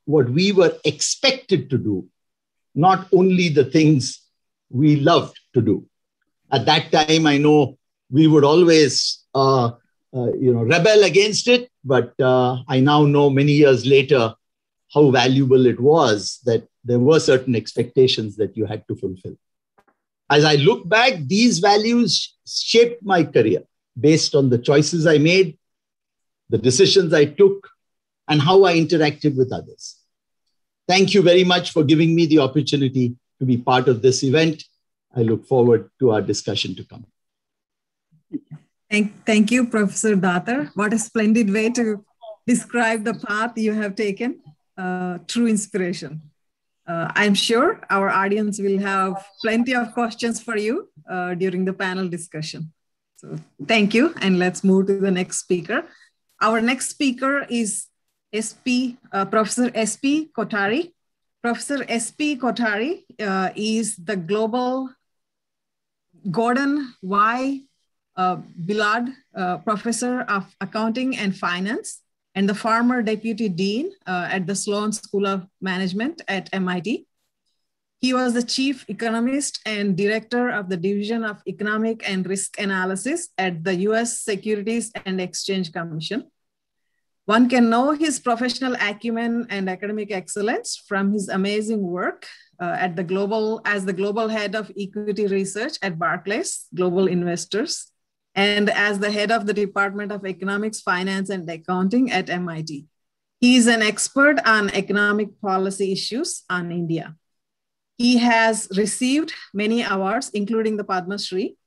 what we were expected to do, not only the things we loved to do. At that time, I know we would always, uh, uh, you know, rebel against it. But uh, I now know many years later how valuable it was that there were certain expectations that you had to fulfill. As I look back, these values shaped my career based on the choices I made, the decisions I took, and how I interacted with others. Thank you very much for giving me the opportunity to be part of this event. I look forward to our discussion to come. Thank, thank you, Professor Datar. What a splendid way to describe the path you have taken. Uh, true inspiration. Uh, I'm sure our audience will have plenty of questions for you uh, during the panel discussion. So thank you, and let's move to the next speaker. Our next speaker is SP, uh, Professor SP Kothari. Professor SP Kothari uh, is the global Gordon Y. Uh, Billard uh, Professor of Accounting and Finance and the former Deputy Dean uh, at the Sloan School of Management at MIT. He was the Chief Economist and Director of the Division of Economic and Risk Analysis at the US Securities and Exchange Commission. One can know his professional acumen and academic excellence from his amazing work uh, at the global as the global head of equity research at Barclays Global Investors and as the head of the Department of Economics, Finance, and Accounting at MIT. He is an expert on economic policy issues on India. He has received many awards, including the Padma Shri.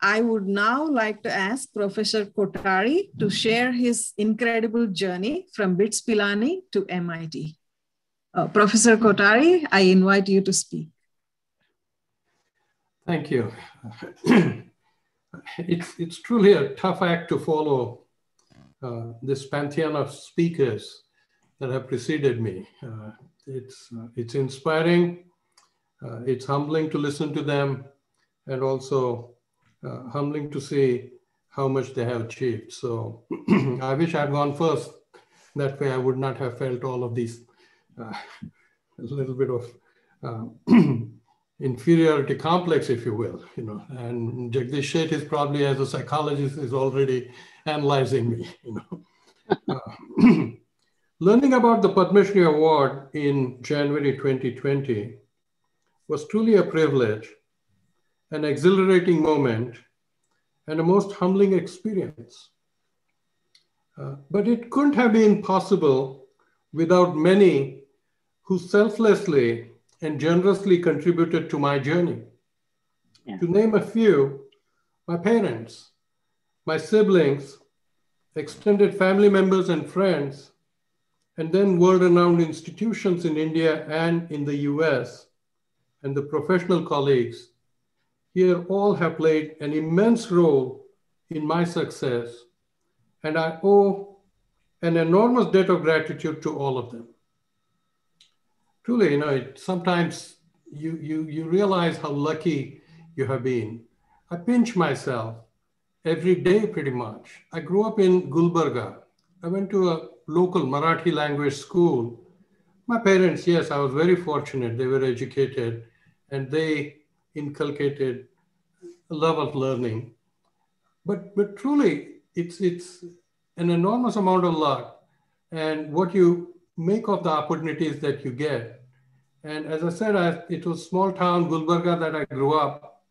I would now like to ask Professor Kothari to share his incredible journey from BITS Pilani to MIT. Uh, Professor Kothari, I invite you to speak. Thank you. it's, it's truly a tough act to follow uh, this pantheon of speakers that have preceded me. Uh, it's, uh, it's inspiring, uh, it's humbling to listen to them, and also uh, humbling to see how much they have achieved. So I wish I'd gone first. That way I would not have felt all of these uh, a little bit of inferiority complex, if you will, you know, and Jagdish Sheth is probably as a psychologist is already analyzing me, you know. uh, learning about the Padma Shri Award in January 2020 was truly a privilege, an exhilarating moment, and a most humbling experience. Uh, but it couldn't have been possible without many who selflessly and generously contributed to my journey. Yeah. To name a few, my parents, my siblings, extended family members and friends, and then world renowned institutions in India and in the US, and the professional colleagues here all have played an immense role in my success, and I owe an enormous debt of gratitude to all of them truly, you know, it, sometimes you, you, you realize how lucky you have been. I pinch myself every day pretty much. I grew up in Gulbarga. I went to a local Marathi language school. My parents, yes, I was very fortunate. They were educated and they inculcated love of learning. But, but truly, it's, it's an enormous amount of luck. And what you make of the opportunities that you get. And as I said, I, it was small town Gulbarga that I grew up.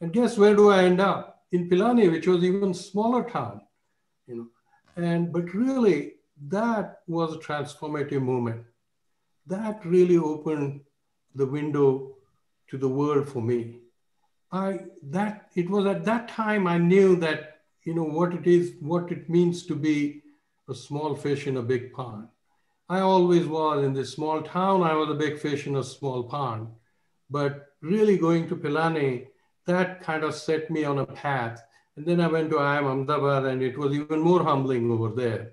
And guess where do I end up? In Pilani, which was even smaller town. You know, and but really that was a transformative moment. That really opened the window to the world for me. I that it was at that time I knew that you know what it is, what it means to be a small fish in a big pond. I always was in this small town. I was a big fish in a small pond. But really going to Pilani, that kind of set me on a path. And then I went to IIM Ahmedabad and it was even more humbling over there.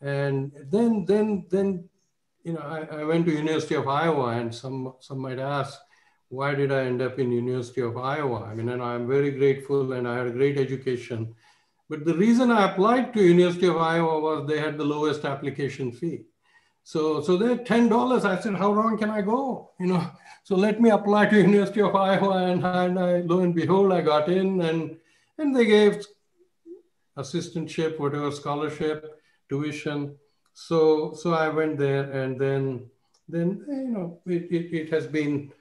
And then, then, then, you know, I, I went to University of Iowa and some, some might ask, why did I end up in University of Iowa? I mean, and I'm very grateful and I had a great education. But the reason I applied to University of Iowa was they had the lowest application fee. So, so they're ten dollars. I said, how wrong can I go? You know, so let me apply to University of Iowa, and, and I, lo and behold, I got in, and and they gave assistantship, whatever scholarship, tuition. So, so I went there, and then, then you know, it, it, it has been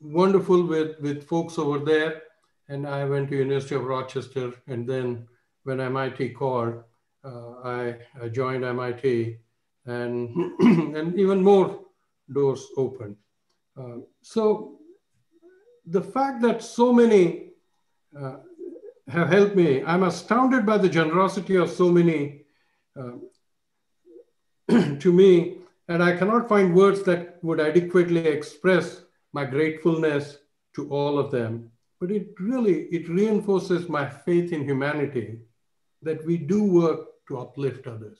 wonderful with with folks over there. And I went to University of Rochester, and then when MIT called, uh, I, I joined MIT, and and even more doors opened. Uh, so the fact that so many uh, have helped me. I'm astounded by the generosity of so many uh, to me, and I cannot find words that would adequately express my gratefulness to all of them. But it really, it reinforces my faith in humanity that we do work to uplift others.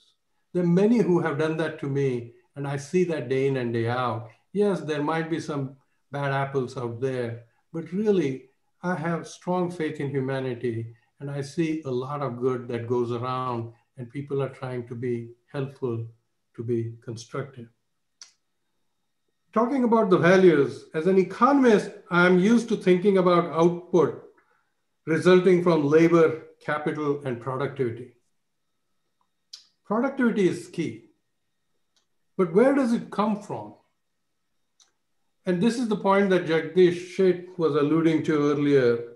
There are many who have done that to me, and I see that day in and day out. Yes, there might be some bad apples out there, but really, I have strong faith in humanity and I see a lot of good that goes around and people are trying to be helpful, to be constructive. Talking about the values, as an economist, I'm used to thinking about output resulting from labor, capital, and productivity. Productivity is key. But where does it come from? And this is the point that Jagdish Sheth was alluding to earlier.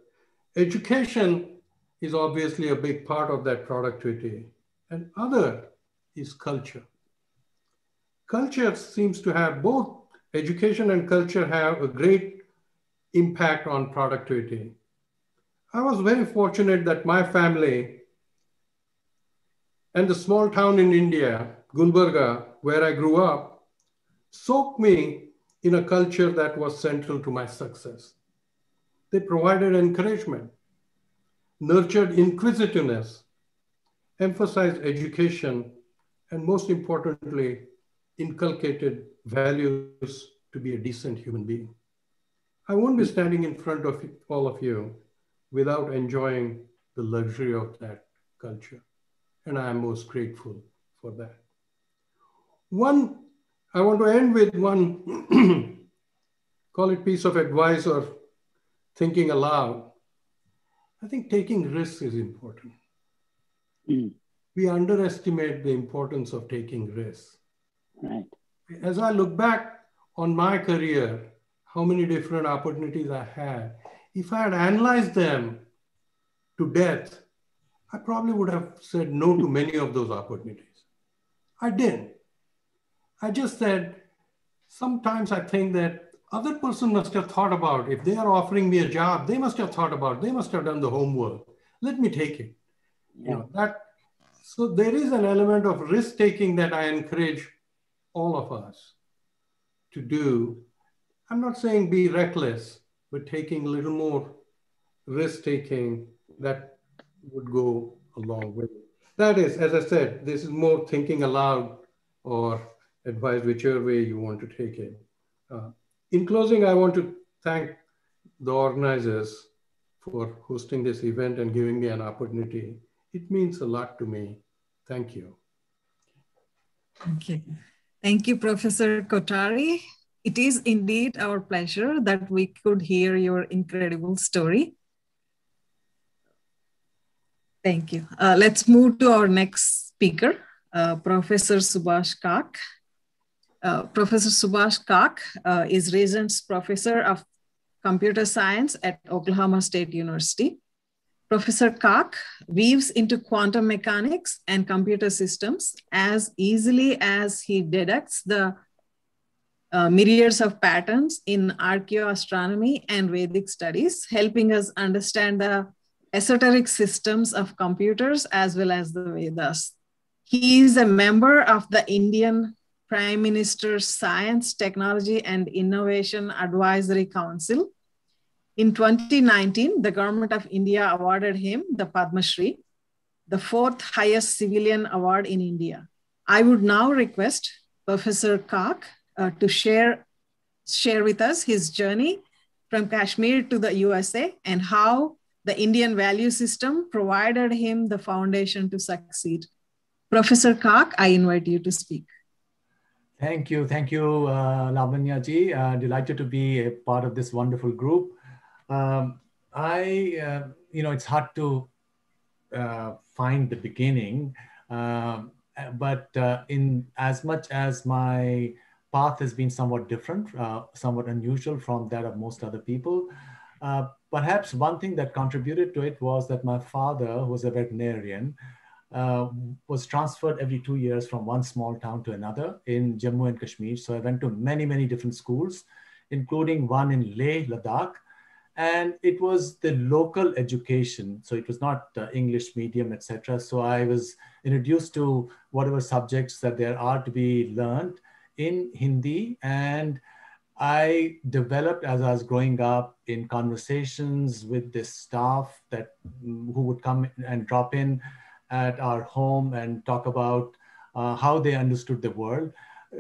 Education is obviously a big part of that productivity. And other is culture. Culture seems to have both education and culture have a great impact on productivity. I was very fortunate that my family and the small town in India, Gulbarga, where I grew up, soaked me in a culture that was central to my success. They provided encouragement, nurtured inquisitiveness, emphasized education, and most importantly, inculcated values to be a decent human being. I won't be standing in front of all of you without enjoying the luxury of that culture. And I am most grateful for that. One I want to end with one, call it piece of advice or thinking aloud. I think taking risks is important. Mm. We underestimate the importance of taking risks. Right. As I look back on my career, how many different opportunities I had, if I had analyzed them to death, I probably would have said no to many of those opportunities. I didn't. I just said, sometimes I think that other person must have thought about if they are offering me a job, they must have thought about, they must have done the homework. Let me take it. Yeah. You know, that so there is an element of risk taking that I encourage all of us to do. I'm not saying be reckless, but taking a little more risk taking that would go a long way. That is, as I said, this is more thinking aloud or advice whichever way you want to take it. Uh, in closing, I want to thank the organizers for hosting this event and giving me an opportunity. It means a lot to me. Thank you. Thank you. Thank you, Professor Kothari. It is indeed our pleasure that we could hear your incredible story. Thank you. Uh, let's move to our next speaker, uh, Professor Subhash Kak. Uh, Professor Subhash Kak uh, is Regents Professor of Computer Science at Oklahoma State University. Professor Kak weaves into quantum mechanics and computer systems as easily as he deducts the uh, myriads of patterns in archaeoastronomy and Vedic studies, helping us understand the esoteric systems of computers as well as the Vedas. He is a member of the Indian Prime Minister's Science, Technology, and Innovation Advisory Council. In 2019, the government of India awarded him the Padma Shri, the fourth highest civilian award in India. I would now request Professor Kak uh, to share, share with us his journey from Kashmir to the USA and how the Indian value system provided him the foundation to succeed. Professor Kak, I invite you to speak. Thank you. Thank you, uh, Lavanya ji. Uh, delighted to be a part of this wonderful group. Um, I, uh, you know, it's hard to uh, find the beginning, um, but uh, in as much as my path has been somewhat different, uh, somewhat unusual from that of most other people, uh, perhaps one thing that contributed to it was that my father, who was a veterinarian, uh, was transferred every two years from one small town to another in Jammu and Kashmir. So I went to many, many different schools, including one in Leh, Ladakh. And it was the local education. So it was not uh, English medium, etc. So I was introduced to whatever subjects that there are to be learned in Hindi. And I developed as I was growing up in conversations with the staff that who would come and drop in at our home and talk about uh, how they understood the world,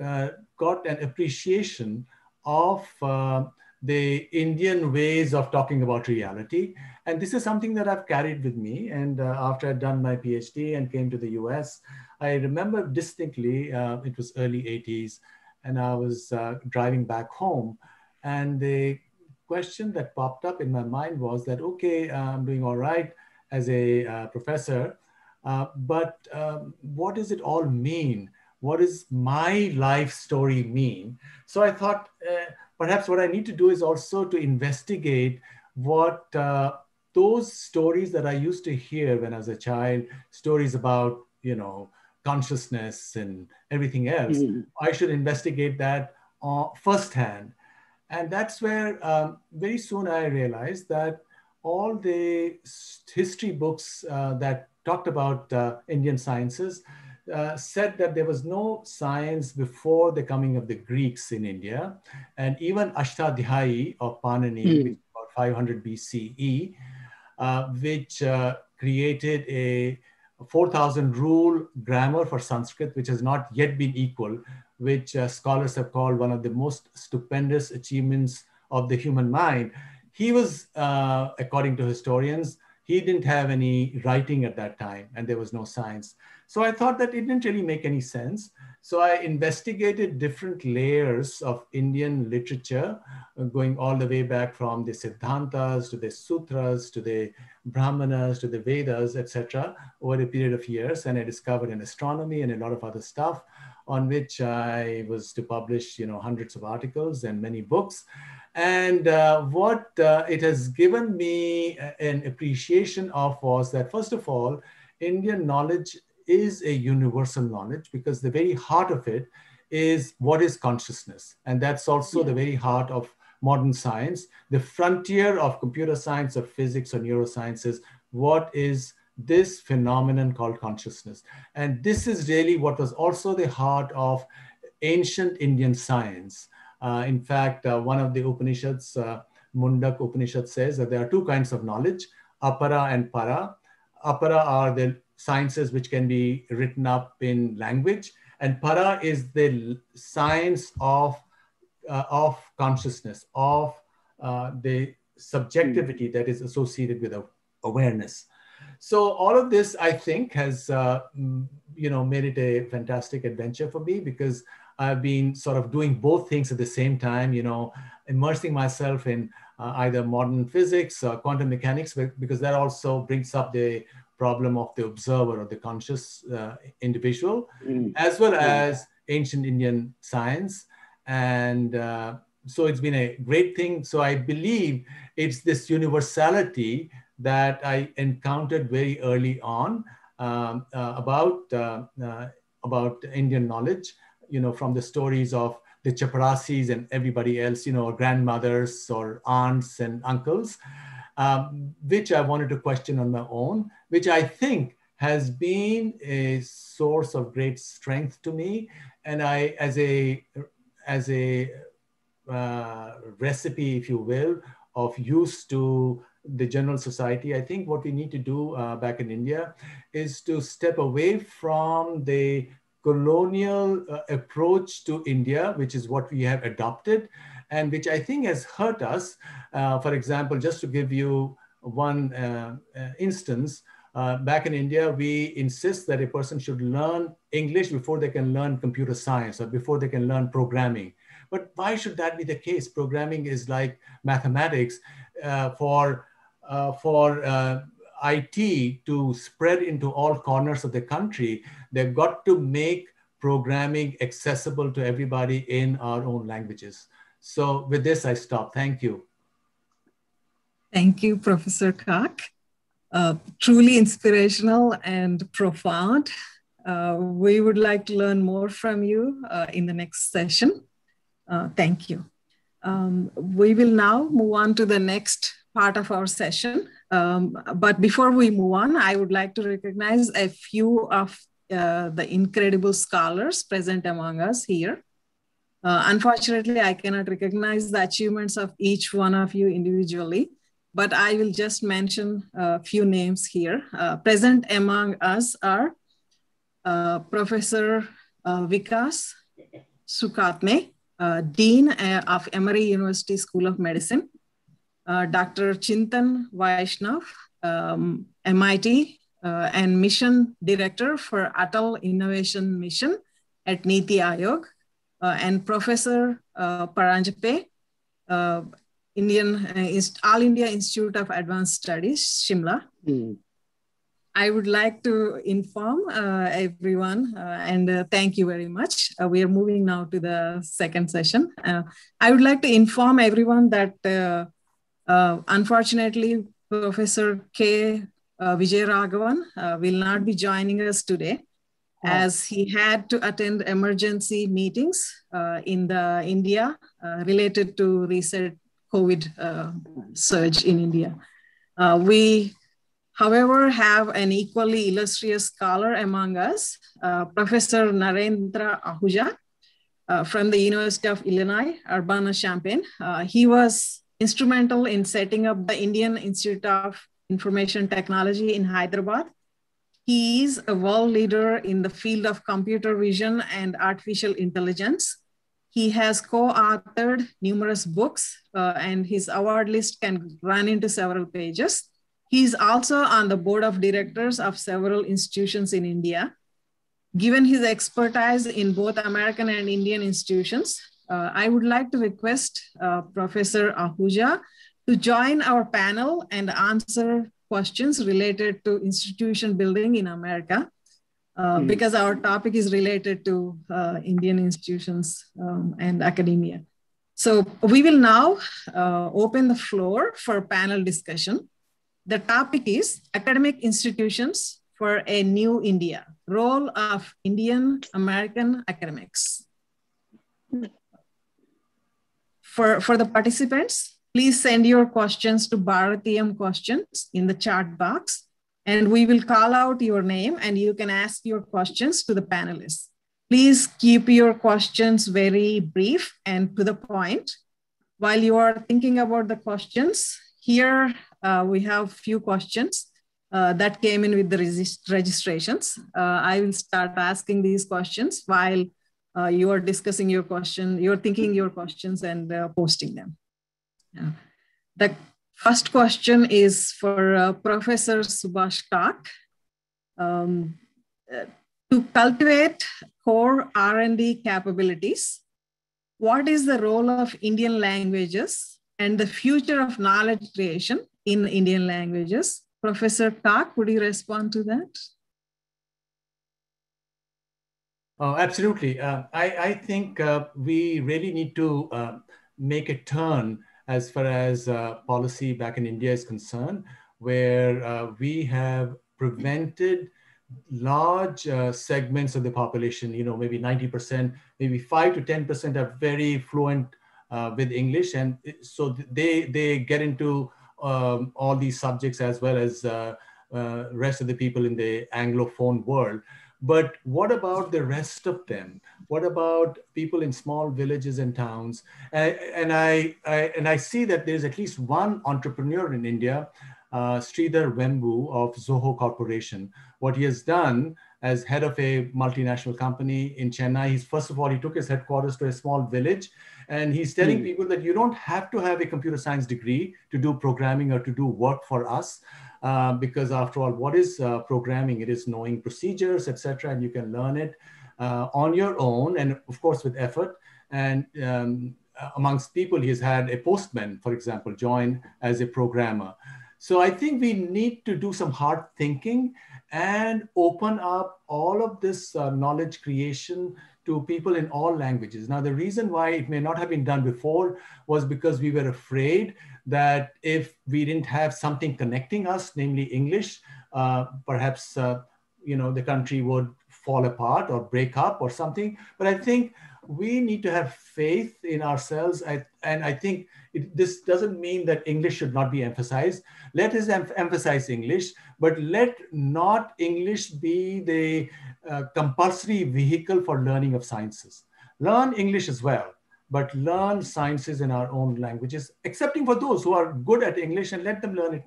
uh, got an appreciation of uh, the Indian ways of talking about reality. And this is something that I've carried with me. And uh, after I'd done my PhD and came to the US, I remember distinctly, uh, it was early 80s, and I was uh, driving back home. And the question that popped up in my mind was that, okay, I'm doing all right as a professor, uh, but um, what does it all mean? What does my life story mean? So I thought uh, perhaps what I need to do is also to investigate what uh, those stories that I used to hear when I was a child, stories about, you know, consciousness and everything else, mm-hmm. I should investigate that uh, firsthand. And that's where um, very soon I realized that all the history books uh, that talked about uh, Indian sciences, uh, said that there was no science before the coming of the Greeks in India. And even Ashtadhyayi of Panini, mm. about 500 BCE, uh, which uh, created a 4,000 rule grammar for Sanskrit, which has not yet been equal, which uh, scholars have called one of the most stupendous achievements of the human mind. He was, uh, according to historians, he didn't have any writing at that time and there was no science. So I thought that it didn't really make any sense. So I investigated different layers of Indian literature, uh, going all the way back from the Siddhantas to the Sutras to the Brahmanas to the Vedas, etc., over a period of years. And I discovered in astronomy and a lot of other stuff on which I was to publish, you know, hundreds of articles and many books. And uh, what uh, it has given me an appreciation of was that, first of all, Indian knowledge is a universal knowledge because the very heart of it is what is consciousness. And that's also yeah. the very heart of modern science. The frontier of computer science or physics or neurosciences. is what is this phenomenon called consciousness. And this is really what was also the heart of ancient Indian science. Uh, in fact, uh, one of the Upanishads, uh, Mundak Upanishad says that there are two kinds of knowledge, apara and para. Apara are the sciences which can be written up in language, and para is the science of, uh, of consciousness, of uh, the subjectivity that is associated with awareness. So all of this, I think, has uh, you know made it a fantastic adventure for me because I've been sort of doing both things at the same time, you know, immersing myself in uh, either modern physics or quantum mechanics, because that also brings up the problem of the observer or the conscious uh, individual, mm. as well mm. as ancient Indian science. And uh, so it's been a great thing. So I believe it's this universality that I encountered very early on um, uh, about, uh, uh, about Indian knowledge you know, from the stories of the Chaprasis and everybody else, you know, grandmothers or aunts and uncles, um, which I wanted to question on my own, which I think has been a source of great strength to me. And I, as a, as a uh, recipe, if you will, of use to the general society, I think what we need to do uh, back in India is to step away from the colonial uh, approach to India, which is what we have adopted, and which I think has hurt us. Uh, for example, just to give you one uh, uh instance, uh, back in India, we insist that a person should learn English before they can learn computer science or before they can learn programming. But why should that be the case? Programming is like mathematics uh, for, uh, for uh, IT to spread into all corners of the country. They've got to make programming accessible to everybody in our own languages. So with this, I stop. Thank you. Thank you, Professor Kak. Uh, truly inspirational and profound. Uh, we would like to learn more from you uh, in the next session. Uh, thank you. Um, we will now move on to the next part of our session. Um, but before we move on, I would like to recognize a few of uh, the incredible scholars present among us here. Uh, unfortunately, I cannot recognize the achievements of each one of you individually, but I will just mention a few names here. Uh, present among us are uh, Professor uh, Vikas Sukhatme, uh, Dean of Emory University School of Medicine, Dr. Chintan Vaishnav, um, MIT uh, and mission director for Atal Innovation Mission at Niti Aayog, uh, and Professor uh, Paranjape, uh, Indian uh, All India Institute of Advanced Studies, Shimla. Mm. I would like to inform uh, everyone and thank you very much. we are moving now to the second session. I would like to inform everyone that unfortunately, Professor K uh, Vijay Raghavan uh, will not be joining us today oh. as he had to attend emergency meetings uh, in the India uh, related to recent COVID uh, surge in India. Uh, we, however, have an equally illustrious scholar among us, Professor Narendra Ahuja from the University of Illinois, Urbana-Champaign. he was instrumental in setting up the Indian Institute of information technology in Hyderabad. He is a world leader in the field of computer vision and artificial intelligence. He has co-authored numerous books uh, and his award list can run into several pages. He's also on the board of directors of several institutions in India. Given his expertise in both American and Indian institutions, uh, I would like to request uh, Professor Ahuja to join our panel and answer questions related to institution building in America. Uh, mm. Because our topic is related to uh, Indian institutions um, and academia. So we will now uh, open the floor for panel discussion. The topic is academic institutions for a new India, role of Indian American academics. For, for the participants, Please send your questions to Bharatiyam questions in the chat box and we will call out your name and you can ask your questions to the panelists. Please keep your questions very brief and to the point. While you are thinking about the questions, here uh, we have few questions uh, that came in with the registrations. Uh, I will start asking these questions while uh, you are discussing your question, you're thinking your questions and uh, posting them. Yeah. The first question is for uh, Professor Subhash Kak. Um, uh, to cultivate core R&D capabilities, what is the role of Indian languages and the future of knowledge creation in Indian languages? Professor Kak, would you respond to that? Oh, absolutely. Uh, I, I, think uh, we really need to uh, make a turn as far as uh, policy back in India is concerned, where uh, we have prevented large uh, segments of the population, you know, maybe 90%, maybe 5 to 10% are very fluent with English. And so they, they get into um, all these subjects as well as rest of the people in the Anglophone world. But what about the rest of them? What about people in small villages and towns? And, and I, I, and I see that there's at least one entrepreneur in India, uh, Sridhar Vembu of Zoho Corporation. What he has done as head of a multinational company in Chennai. He's first of all, he took his headquarters to a small village and he's telling mm. people that you don't have to have a computer science degree to do programming or to do work for us. Uh, because after all, what is uh, programming? It is knowing procedures, etc., and you can learn it uh, on your own, and of course with effort. And um, amongst people, he's had a postman, for example, join as a programmer. So I think we need to do some hard thinking and open up all of this uh, knowledge creation to people in all languages. Now, the reason why it may not have been done before was because we were afraid that if we didn't have something connecting us, namely English, uh, perhaps uh, you know the country would fall apart or break up or something. But I think we need to have faith in ourselves, I, and I think it, this doesn't mean that English should not be emphasized. Let us em emphasize English, but let not English be the uh, compulsory vehicle for learning of sciences. Learn English as well, but learn sciences in our own languages, excepting for those who are good at English and let them learn it,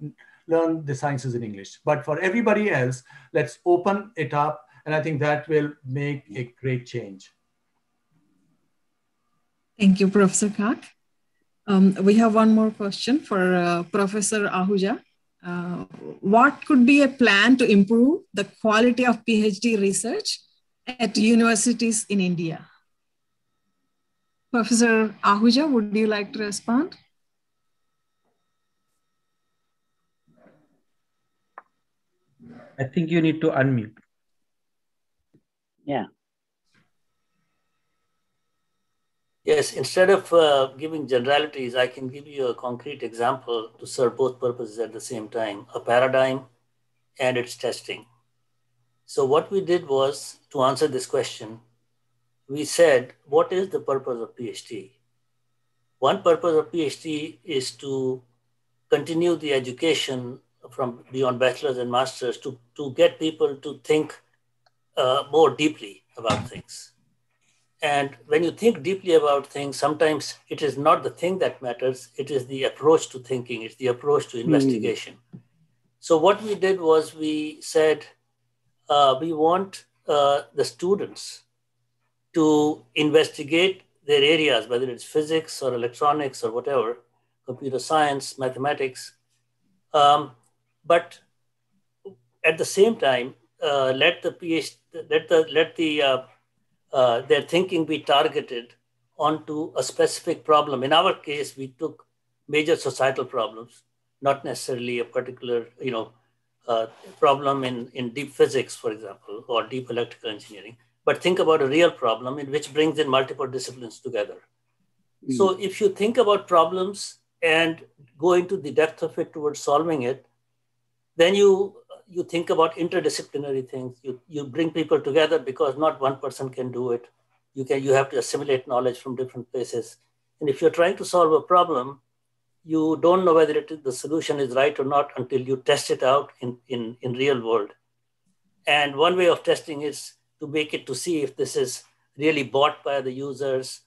learn the sciences in English. But for everybody else, let's open it up. And I think that will make a great change. Thank you, Professor Kak. Um, we have one more question for uh, Professor Ahuja. Uh, what could be a plan to improve the quality of PhD research at universities in India? Professor Ahuja, would you like to respond? I think you need to unmute. Yeah. Yes, instead of uh, giving generalities, I can give you a concrete example to serve both purposes at the same time, a paradigm and its testing. So what we did was to answer this question, we said, what is the purpose of PhD? One purpose of PhD is to continue the education from beyond bachelor's and master's to, to get people to think uh, more deeply about things. And when you think deeply about things, sometimes it is not the thing that matters, it is the approach to thinking, it's the approach to hmm. investigation. Mm. So, what we did was we said uh, we want uh, the students to investigate their areas, whether it's physics or electronics or whatever, computer science, mathematics. Um, but at the same time, uh, let the PhD, let the let the uh, their thinking be targeted onto a specific problem. In our case, we took major societal problems, not necessarily a particular, you know, uh, problem in, in deep physics, for example, or deep electrical engineering, but think about a real problem in which brings in multiple disciplines together. Mm. So if you think about problems and go into the depth of it towards solving it, then you you think about interdisciplinary things. You, you bring people together because not one person can do it. You, can, you have to assimilate knowledge from different places. And if you're trying to solve a problem, you don't know whether it, the solution is right or not until you test it out in, in, in real world. And one way of testing is to make it to see if this is really bought by the users,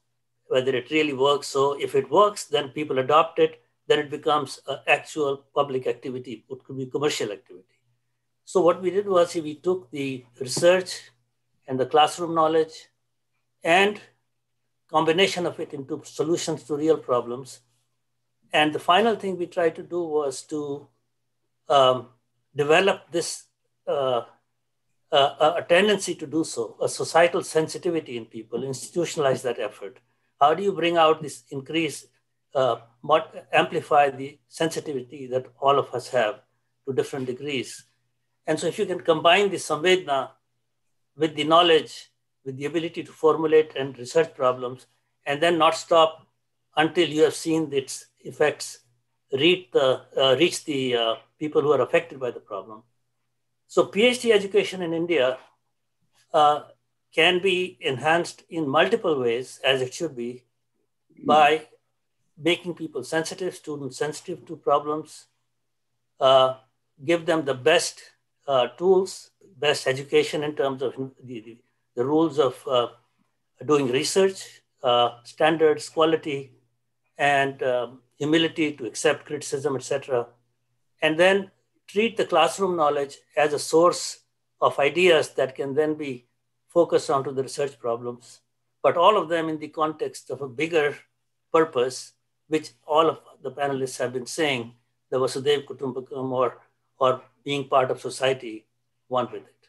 whether it really works. So if it works, then people adopt it, then it becomes an actual public activity. It could be commercial activity. So what we did was we took the research and the classroom knowledge and combination of it into solutions to real problems. And the final thing we tried to do was to um, develop this uh, uh, a tendency to do so, a societal sensitivity in people, institutionalize that effort. How do you bring out this increase, uh, amplify the sensitivity that all of us have to different degrees? And so if you can combine the samvedna with the knowledge, with the ability to formulate and research problems, and then not stop until you have seen its effects reach the, uh, reach the uh, people who are affected by the problem. So PhD education in India uh, can be enhanced in multiple ways, as it should be, by making people sensitive, students sensitive to problems, uh, give them the best uh, tools, best education in terms of the, the, the rules of uh, doing research, uh, standards, quality, and um, humility to accept criticism, etc. And then treat the classroom knowledge as a source of ideas that can then be focused onto the research problems, but all of them in the context of a bigger purpose, which all of the panelists have been saying, the Vasudhaiva Kutumbakam or, or being part of society one with it.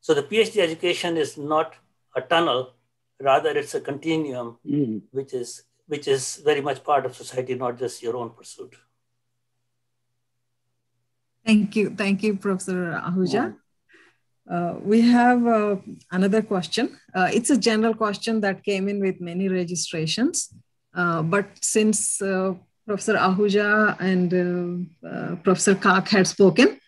So the PhD education is not a tunnel, rather it's a continuum, mm. which is which is very much part of society, not just your own pursuit. Thank you. Thank you, Professor Ahuja. Uh, we have uh, another question. Uh, it's a general question that came in with many registrations. Uh, but since uh, Professor Ahuja and uh, Professor Kak had spoken,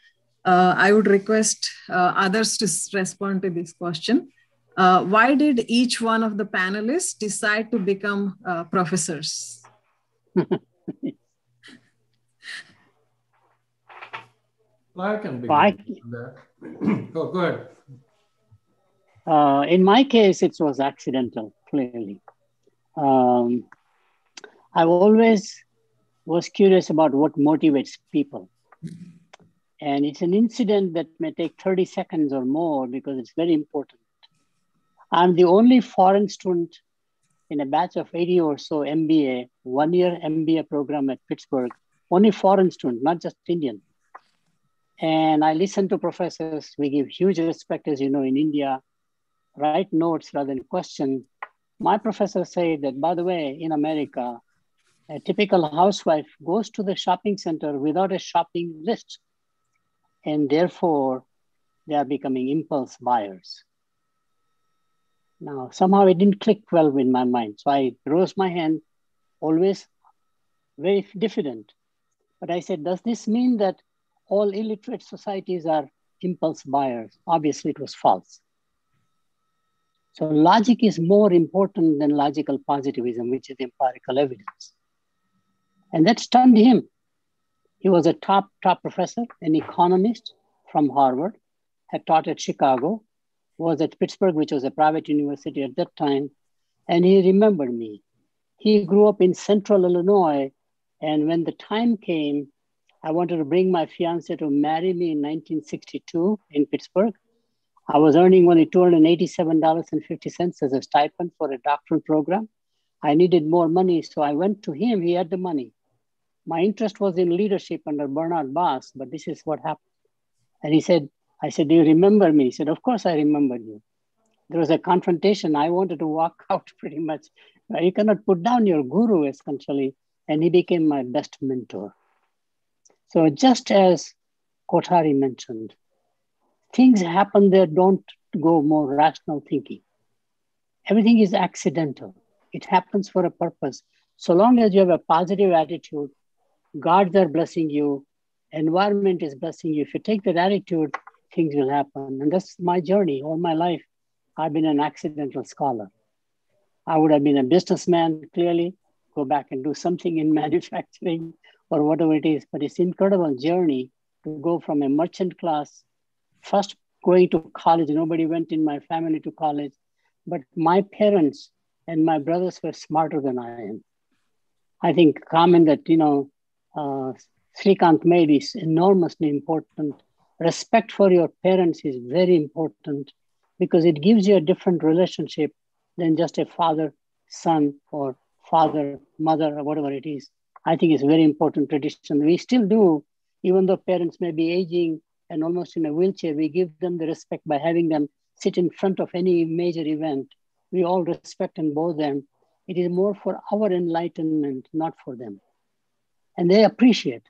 I would request others to respond to this question. why did each one of the panelists decide to become professors? I can begin. oh, go ahead. Uh, in my case, it was accidental, clearly. Um, I always was curious about what motivates people. And it's an incident that may take 30 seconds or more because it's very important. I'm the only foreign student in a batch of 80 or so MBA, one year MBA program at Pittsburgh, only foreign student, not just Indian. And I listen to professors. We give huge respect, as you know, in India, write notes rather than question. My professor said that, by the way, in America, a typical housewife goes to the shopping center without a shopping list. And therefore, they are becoming impulse buyers. Now, somehow it didn't click well in my mind. So I rose my hand, always very diffident. But I said, does this mean that all illiterate societies are impulse buyers. Obviously, it was false. So logic is more important than logical positivism, which is empirical evidence. And that stunned him. He was a top, top professor, an economist from Harvard, had taught at Chicago, was at Pittsburgh, which was a private university at that time, and he remembered me. He grew up in central Illinois, and when the time came I wanted to bring my fiance to marry me in 1962 in Pittsburgh. I was earning only $287.50 as a stipend for a doctoral program. I needed more money, so I went to him. He had the money. My interest was in leadership under Bernard Bass, but this is what happened. And he said, I said, Do you remember me? He said, Of course I remember you. There was a confrontation. I wanted to walk out pretty much. You cannot put down your guru, essentially. And he became my best mentor. So just as Kothari mentioned, things happen there don't go more rational thinking. Everything is accidental. It happens for a purpose. So long as you have a positive attitude, gods are blessing you, environment is blessing you. If you take that attitude, things will happen. And that's my journey all my life. I've been an accidental scholar. I would have been a businessman, clearly, go back and do something in manufacturing or whatever it is. But it's incredible journey to go from a merchant class, first going to college. Nobody went in my family to college, but my parents and my brothers were smarter than I am. I think common that you know uh, Shrikant made is enormously important. Respect for your parents is very important because it gives you a different relationship than just a father son or father mother or whatever it is. I think it's very important tradition. We still do, even though parents may be aging and almost in a wheelchair, we give them the respect by having them sit in front of any major event. We all respect and bow them. It is more for our enlightenment, not for them. And they appreciate.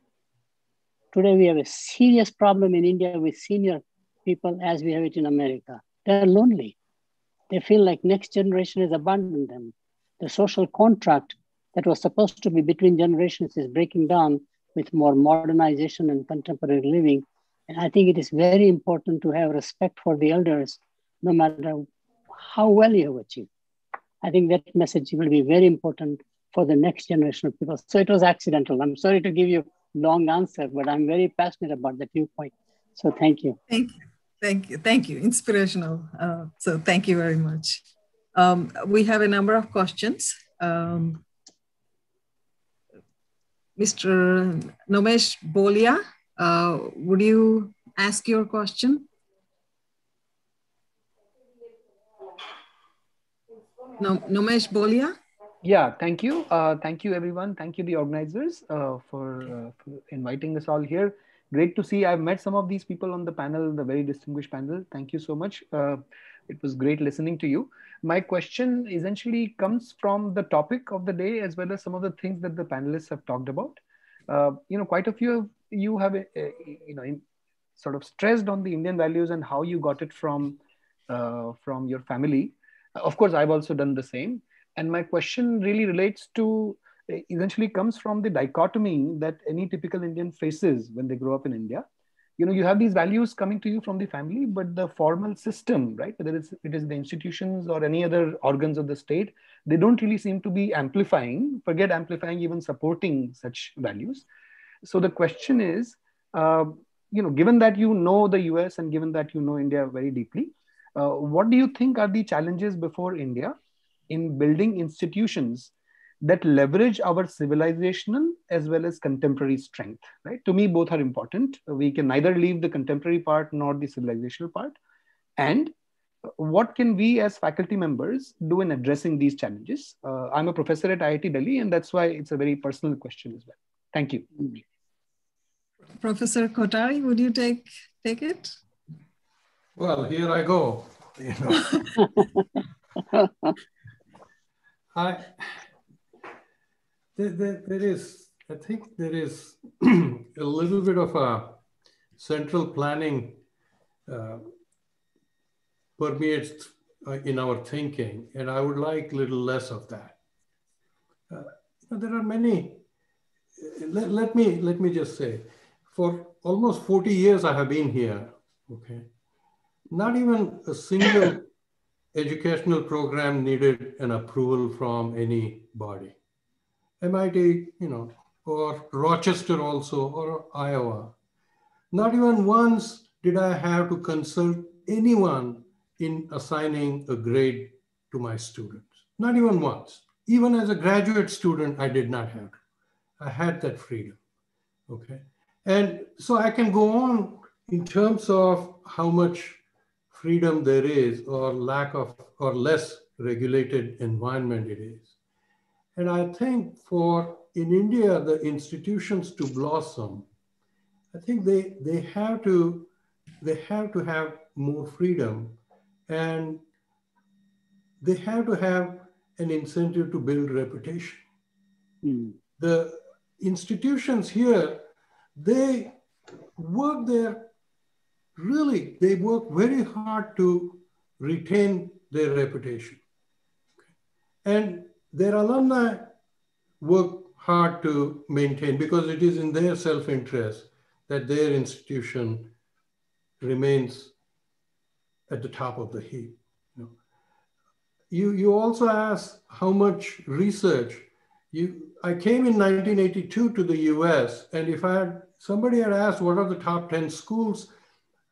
Today, we have a serious problem in India with senior people as we have it in America. They're lonely. They feel like next generation has abandoned them. The social contract that was supposed to be between generations is breaking down with more modernization and contemporary living. And I think it is very important to have respect for the elders, no matter how well you have achieved. I think that message will be very important for the next generation of people. So it was accidental. I'm sorry to give you long answer, but I'm very passionate about that viewpoint. So thank you. Thank you. Thank you. Thank you. Inspirational. Uh, so thank you very much. Um, we have a number of questions. Um, Mr. Nomesh Bolia, uh, would you ask your question? No, Nomesh Bolia? Yeah, thank you. Uh, thank you, everyone. Thank you, the organizers, uh, for, uh, for, inviting us all here. Great to see. I've met some of these people on the panel, the very distinguished panel. Thank you so much. Uh, it was great listening to you. My question essentially comes from the topic of the day, as well as some of the things that the panelists have talked about. Uh, you know, quite a few of you have, uh, you know, sort of stressed on the Indian values and how you got it from, from your family. Of course, I've also done the same and my question really relates to eventually comes from the dichotomy that any typical Indian faces when they grow up in India. You know, you have these values coming to you from the family, but the formal system, right, whether it's, it is the institutions or any other organs of the state, they don't really seem to be amplifying, forget amplifying, even supporting such values. So the question is, uh, you know, given that you know the US and given that you know India very deeply, uh, what do you think are the challenges before India in building institutions that leverage our civilizational as well as contemporary strength right? To me both are important. We can neither leave the contemporary part nor the civilizational part. And what can we as faculty members do in addressing these challenges? Uh, i'm a professor at iit delhi and that's why it's a very personal question as well. Thank you. Professor Kothari would you take take it? Well here i go. You know I, there, there, there is, I think there is a little bit of a central planning uh, permeates uh, in our thinking, and I would like little less of that. Uh, there are many. Let, let me let me just say, for almost 40 years I have been here. Okay, not even a single educational program needed an approval from any body. MIT, you know, or Rochester also, or Iowa. Not even once did I have to consult anyone in assigning a grade to my students. Not even once. Even as a graduate student, I did not have to. I had that freedom. Okay. And so I can go on in terms of how much freedom there is or lack of or less regulated environment it is. And I think for in India, the institutions to blossom, I think they, they have to they have to have more freedom and they have to have an incentive to build reputation. Mm. The institutions here, they work their really, they work very hard to retain their reputation. And their alumni work hard to maintain because it is in their self-interest that their institution remains at the top of the heap. You, you also asked how much research. You, I came in 1982 to the US, and if I had, somebody had asked what are the top 10 schools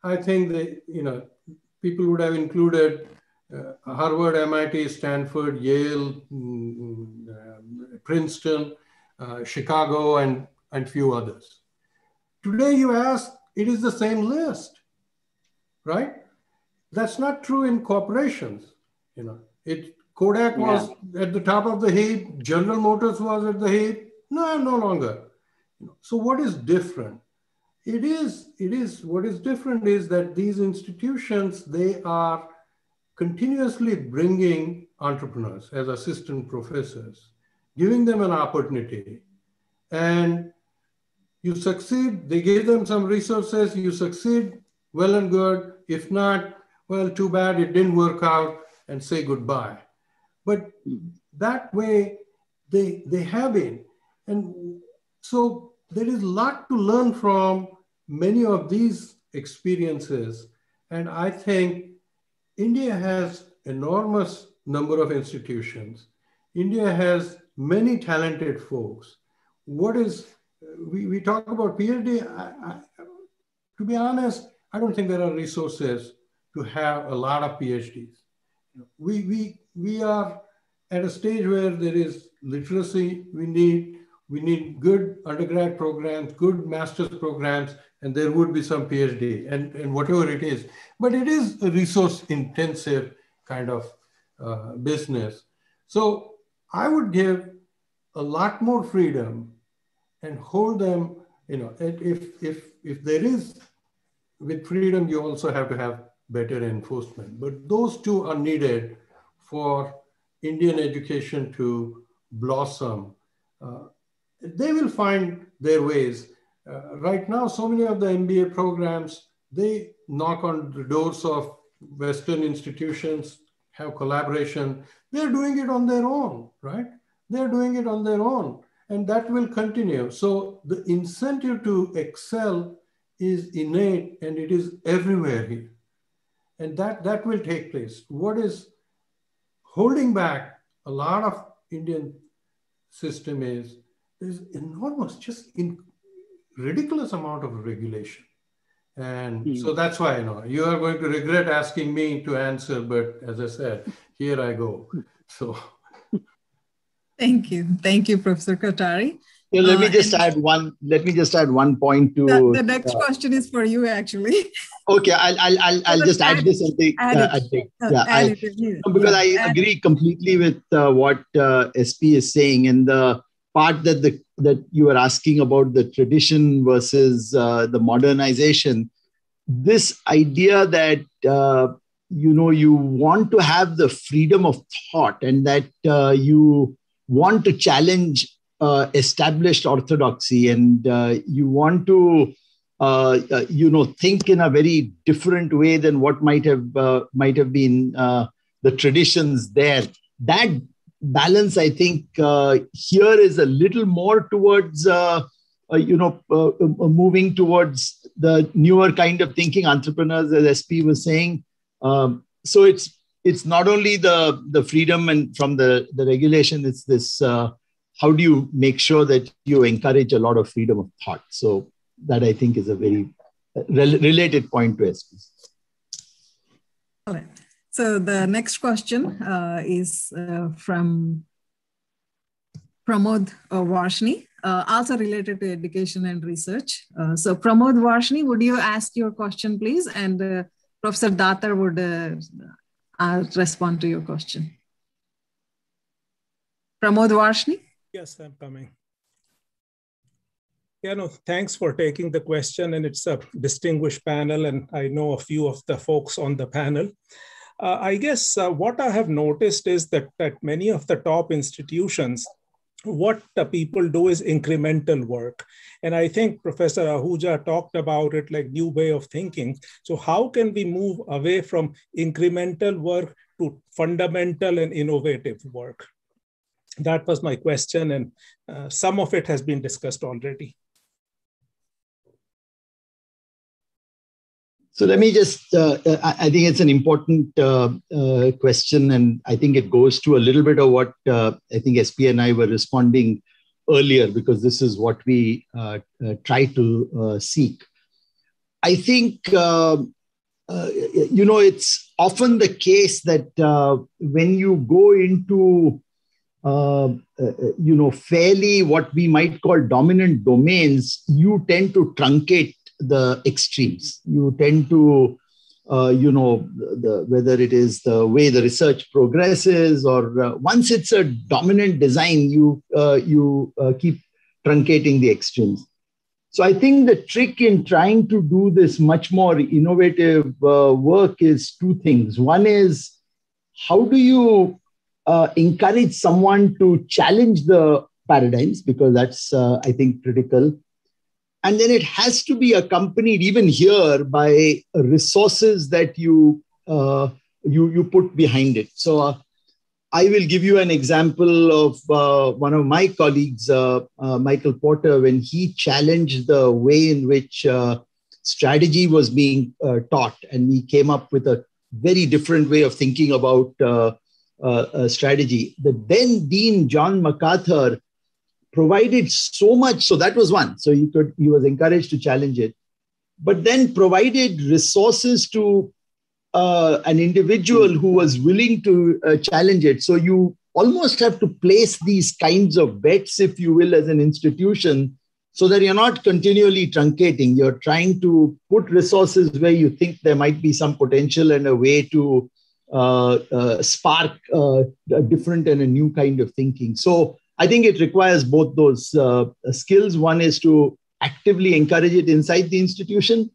I think that, you know, people would have included uh, Harvard, MIT, Stanford, Yale, uh, Princeton, uh, Chicago, and, and few others. Today you ask, it is the same list, right? That's not true in corporations. You know, it Kodak yeah. was at the top of the heap, General Motors was at the heap. No, no longer. So what is different? It is, it is, what is different is that these institutions, they are continuously bringing entrepreneurs as assistant professors, giving them an opportunity. And you succeed, they give them some resources, you succeed, well and good. If not, well, too bad, it didn't work out, and say goodbye. But that way, they, they have been. And so there is a lot to learn from many of these experiences. And I think India has enormous number of institutions. India has many talented folks. What is, we, we talk about PhD, I, I, to be honest, I don't think there are resources to have a lot of PhDs. We, we, we are at a stage where there is literacy we need, we need good undergrad programs, good master's programs, and there would be some PhD and, and whatever it is. But it is a resource intensive kind of uh, business. So I would give a lot more freedom and hold them, you know, if, if, if there is, with freedom, you also have to have better enforcement. But those two are needed for Indian education to blossom. Uh, they will find their ways. Uh, right now, so many of the MBA programs, they knock on the doors of Western institutions, have collaboration. They're doing it on their own, right? They're doing it on their own, and that will continue. So the incentive to excel is innate and it is everywhere here. And that, that will take place. What is holding back a lot of Indian system is there's enormous, just in ridiculous amount of regulation. And mm. so that's why you know you are going to regret asking me to answer, but as I said, here I go. So thank you. Thank you, Professor Kothari. Yeah, let uh, me just add one. Let me just add one point to. The, the next uh, question is for you, actually. Okay, I'll I'll I'll, I'll just add, add this and take. Add uh, it. Uh, yeah, I, because I agree completely with uh, what uh, SP is saying, and the part that the that you were asking about the tradition versus the modernization. This idea that you know you want to have the freedom of thought, and that you want to challenge uh, established orthodoxy and uh, you want to uh, uh, you know think in a very different way than what might have uh, might have been uh, the traditions there that balance i think uh, here is a little more towards uh, uh, you know moving towards the newer kind of thinking entrepreneurs as sp was saying um, so it's it's not only the the freedom and from the the regulation it's this how do you make sure that you encourage a lot of freedom of thought? So that I think is a very rel- related point to SP. So the next question uh, is uh, from Pramod Varshni, uh, also related to education and research. Uh, so Pramod Varshni, would you ask your question, please? And uh, Professor Datar would uh, respond to your question. Pramod Varshni? Yes, I'm coming. Yeah, no, thanks for taking the question. And it's a distinguished panel, and I know a few of the folks on the panel. Uh, I guess uh, what I have noticed is that at many of the top institutions, what the people do is incremental work. And I think Professor Ahuja talked about it like new way of thinking. So how can we move away from incremental work to fundamental and innovative work? that was my question, and uh, some of it has been discussed already. So let me just, uh, uh I think it's an important uh, uh, question, and I think it goes to a little bit of what uh, I think SP and I were responding earlier, because this is what we try to seek. I think, you know, it's often the case that when you go into uh, uh, you know, fairly what we might call dominant domains, you tend to truncate the extremes. You tend to, uh, you know, the, whether it is the way the research progresses or uh, once it's a dominant design, you uh, you uh, keep truncating the extremes. So I think the trick in trying to do this much more innovative work is two things. One is how do you uh, encourage someone to challenge the paradigms because that's, uh, I think, critical. And then it has to be accompanied, even here, by resources that you uh, you you put behind it. So. Uh, I will give you an example of uh, one of my colleagues, uh, Michael Porter, when he challenged the way in which strategy was being taught, and he came up with a very different way of thinking about uh, strategy. The then Dean John McArthur provided so much. So that was one. So you could he was encouraged to challenge it, but then provided resources to uh, an individual who was willing to uh, challenge it. So you almost have to place these kinds of bets, if you will, as an institution, so that you're not continually truncating. You're trying to put resources where you think there might be some potential and a way to uh, uh, spark uh, a different and a new kind of thinking. So I think it requires both those uh, skills. One is to actively encourage it inside the institution,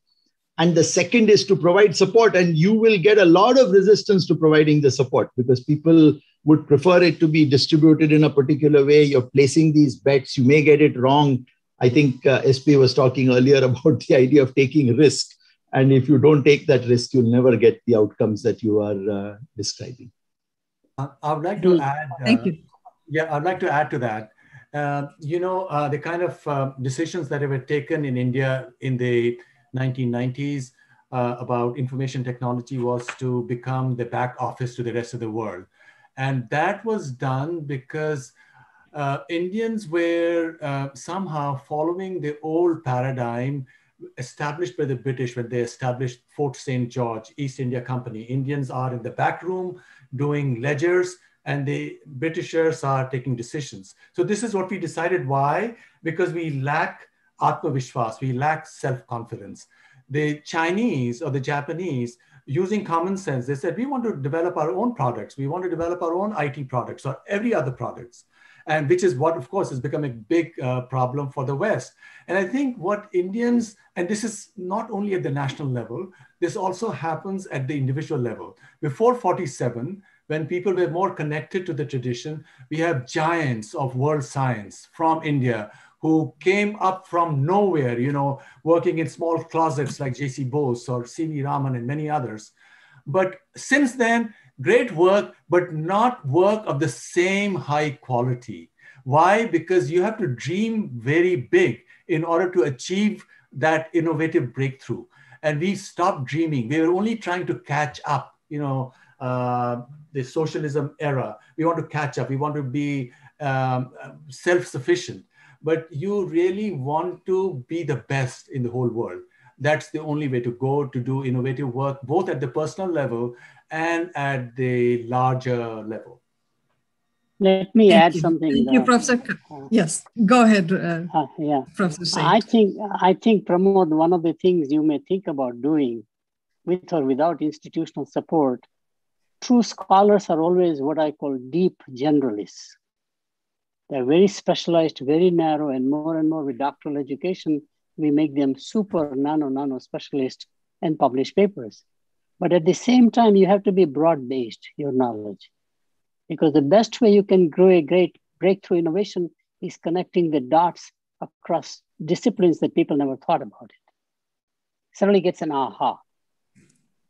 and the second is to provide support. And you will get a lot of resistance to providing the support because people would prefer it to be distributed in a particular way. You're placing these bets, you may get it wrong. I think uh, SP was talking earlier about the idea of taking risk. And if you don't take that risk, you'll never get the outcomes that you are uh, describing. Uh, I would like to add. Thank you. Yeah, I'd like to add to that. Uh, you know, uh, the kind of uh, decisions that were taken in India in the 1990s uh, about information technology was to become the back office to the rest of the world. And that was done because uh, Indians were uh, somehow following the old paradigm established by the British when they established Fort St. George, East India Company. Indians are in the back room doing ledgers and the Britishers are taking decisions. So this is what we decided. Why? Because we lack Atmavishwas, we lack self-confidence. The Chinese or the Japanese, using common sense, they said, we want to develop our own products. We want to develop our own IT products or every other products. And which is what, of course, has become a big uh, problem for the West. And I think what Indians, and this is not only at the national level, this also happens at the individual level. Before 47, when people were more connected to the tradition, we have giants of world science from India who came up from nowhere, you know, working in small closets like J.C. Bose or C.V. Raman and many others. But since then, great work, but not work of the same high quality. Why? Because you have to dream very big in order to achieve that innovative breakthrough. And we stopped dreaming. We were only trying to catch up, you know, uh, the socialism era. We want to catch up. We want to be um, self-sufficient but you really want to be the best in the whole world. That's the only way to go to do innovative work, both at the personal level and at the larger level. Let me Thank add you. something. Thank you, uh, Professor. Yes, go ahead, uh, uh, yeah. Professor Said. I think I think Pramod, one of the things you may think about doing with or without institutional support, true scholars are always what I call deep generalists. They're very specialized, very narrow, and more and more with doctoral education, we make them super nano nano specialist and publish papers. But at the same time, you have to be broad based, your knowledge. Because the best way you can grow a great breakthrough innovation is connecting the dots across disciplines that people never thought about it. Suddenly gets an aha.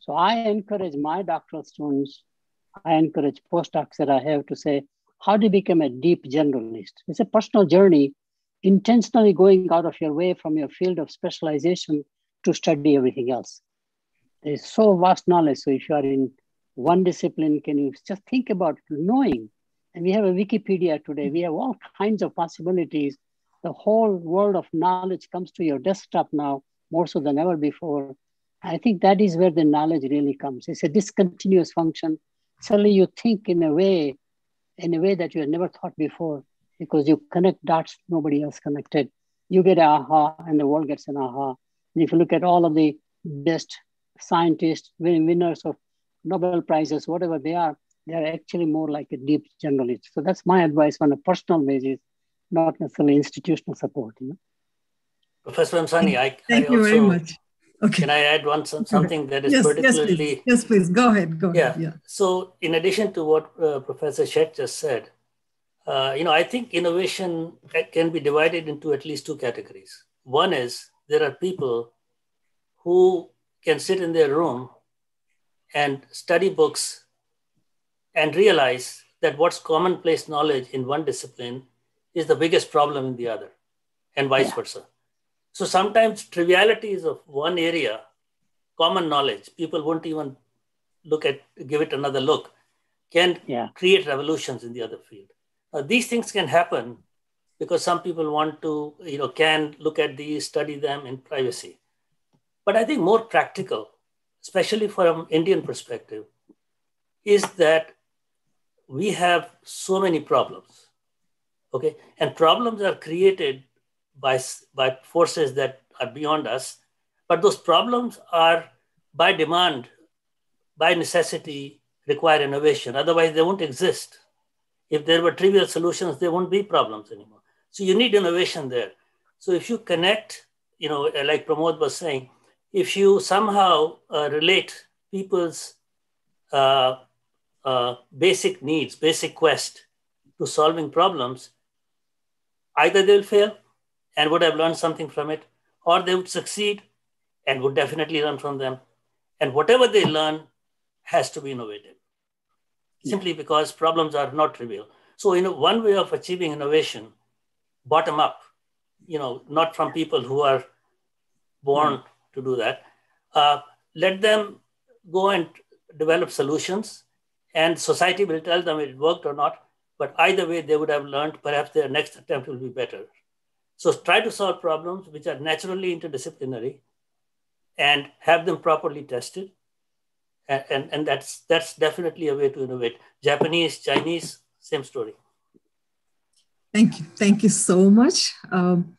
So I encourage my doctoral students, I encourage postdocs that I have to say, how to become a deep generalist. It's a personal journey, intentionally going out of your way from your field of specialization to study everything else. There's so vast knowledge. So if you are in one discipline, can you just think about knowing? And we have a Wikipedia today. We have all kinds of possibilities. The whole world of knowledge comes to your desktop now, more so than ever before. I think that is where the knowledge really comes. It's a discontinuous function. Suddenly you think in a way in a way that you had never thought before because you connect dots nobody else connected. You get an aha and the world gets an aha. And if you look at all of the best scientists, winners of Nobel Prizes, whatever they are, they are actually more like a deep generalist. So that's my advice on a personal basis, not necessarily institutional support. You know? Professor Vemsani, I, Thank I you also, very much. Okay. Can I add one some, something that is yes, yes, particularly please. Yes, please. Go ahead. Go yeah. ahead. Yeah. So, in addition to what uh, Professor Sheth just said, uh, you know, I think innovation can be divided into at least two categories. One is there are people who can sit in their room and study books and realize that what's commonplace knowledge in one discipline is the biggest problem in the other, and vice Yeah. versa. So sometimes trivialities of one area, common knowledge, people won't even look at, give it another look, can Yeah. create revolutions in the other field. Now, these things can happen because some people want to, you know, can look at these, study them in privacy. But I think more practical, especially from Indian perspective, is that we have so many problems. Okay, and problems are created by by forces that are beyond us, but those problems are by demand, by necessity, require innovation. Otherwise, they won't exist. If there were trivial solutions, there won't be problems anymore. So you need innovation there. So if you connect, you know, like Pramod was saying, if you somehow uh, relate people's uh, uh, basic needs, basic quest to solving problems, either they'll fail and would have learned something from it, or they would succeed and would definitely learn from them. And whatever they learn has to be innovative, simply because problems are not trivial. So, you know, one way of achieving innovation, bottom up, you know, not from people who are born mm. to do that, uh, let them go and develop solutions, and society will tell them it worked or not. But either way, they would have learned. Perhaps their next attempt will be better. So try to solve problems which are naturally interdisciplinary and have them properly tested. And, and, and that's, that's definitely a way to innovate. Japanese, Chinese, same story. Thank you. Thank you so much. Um,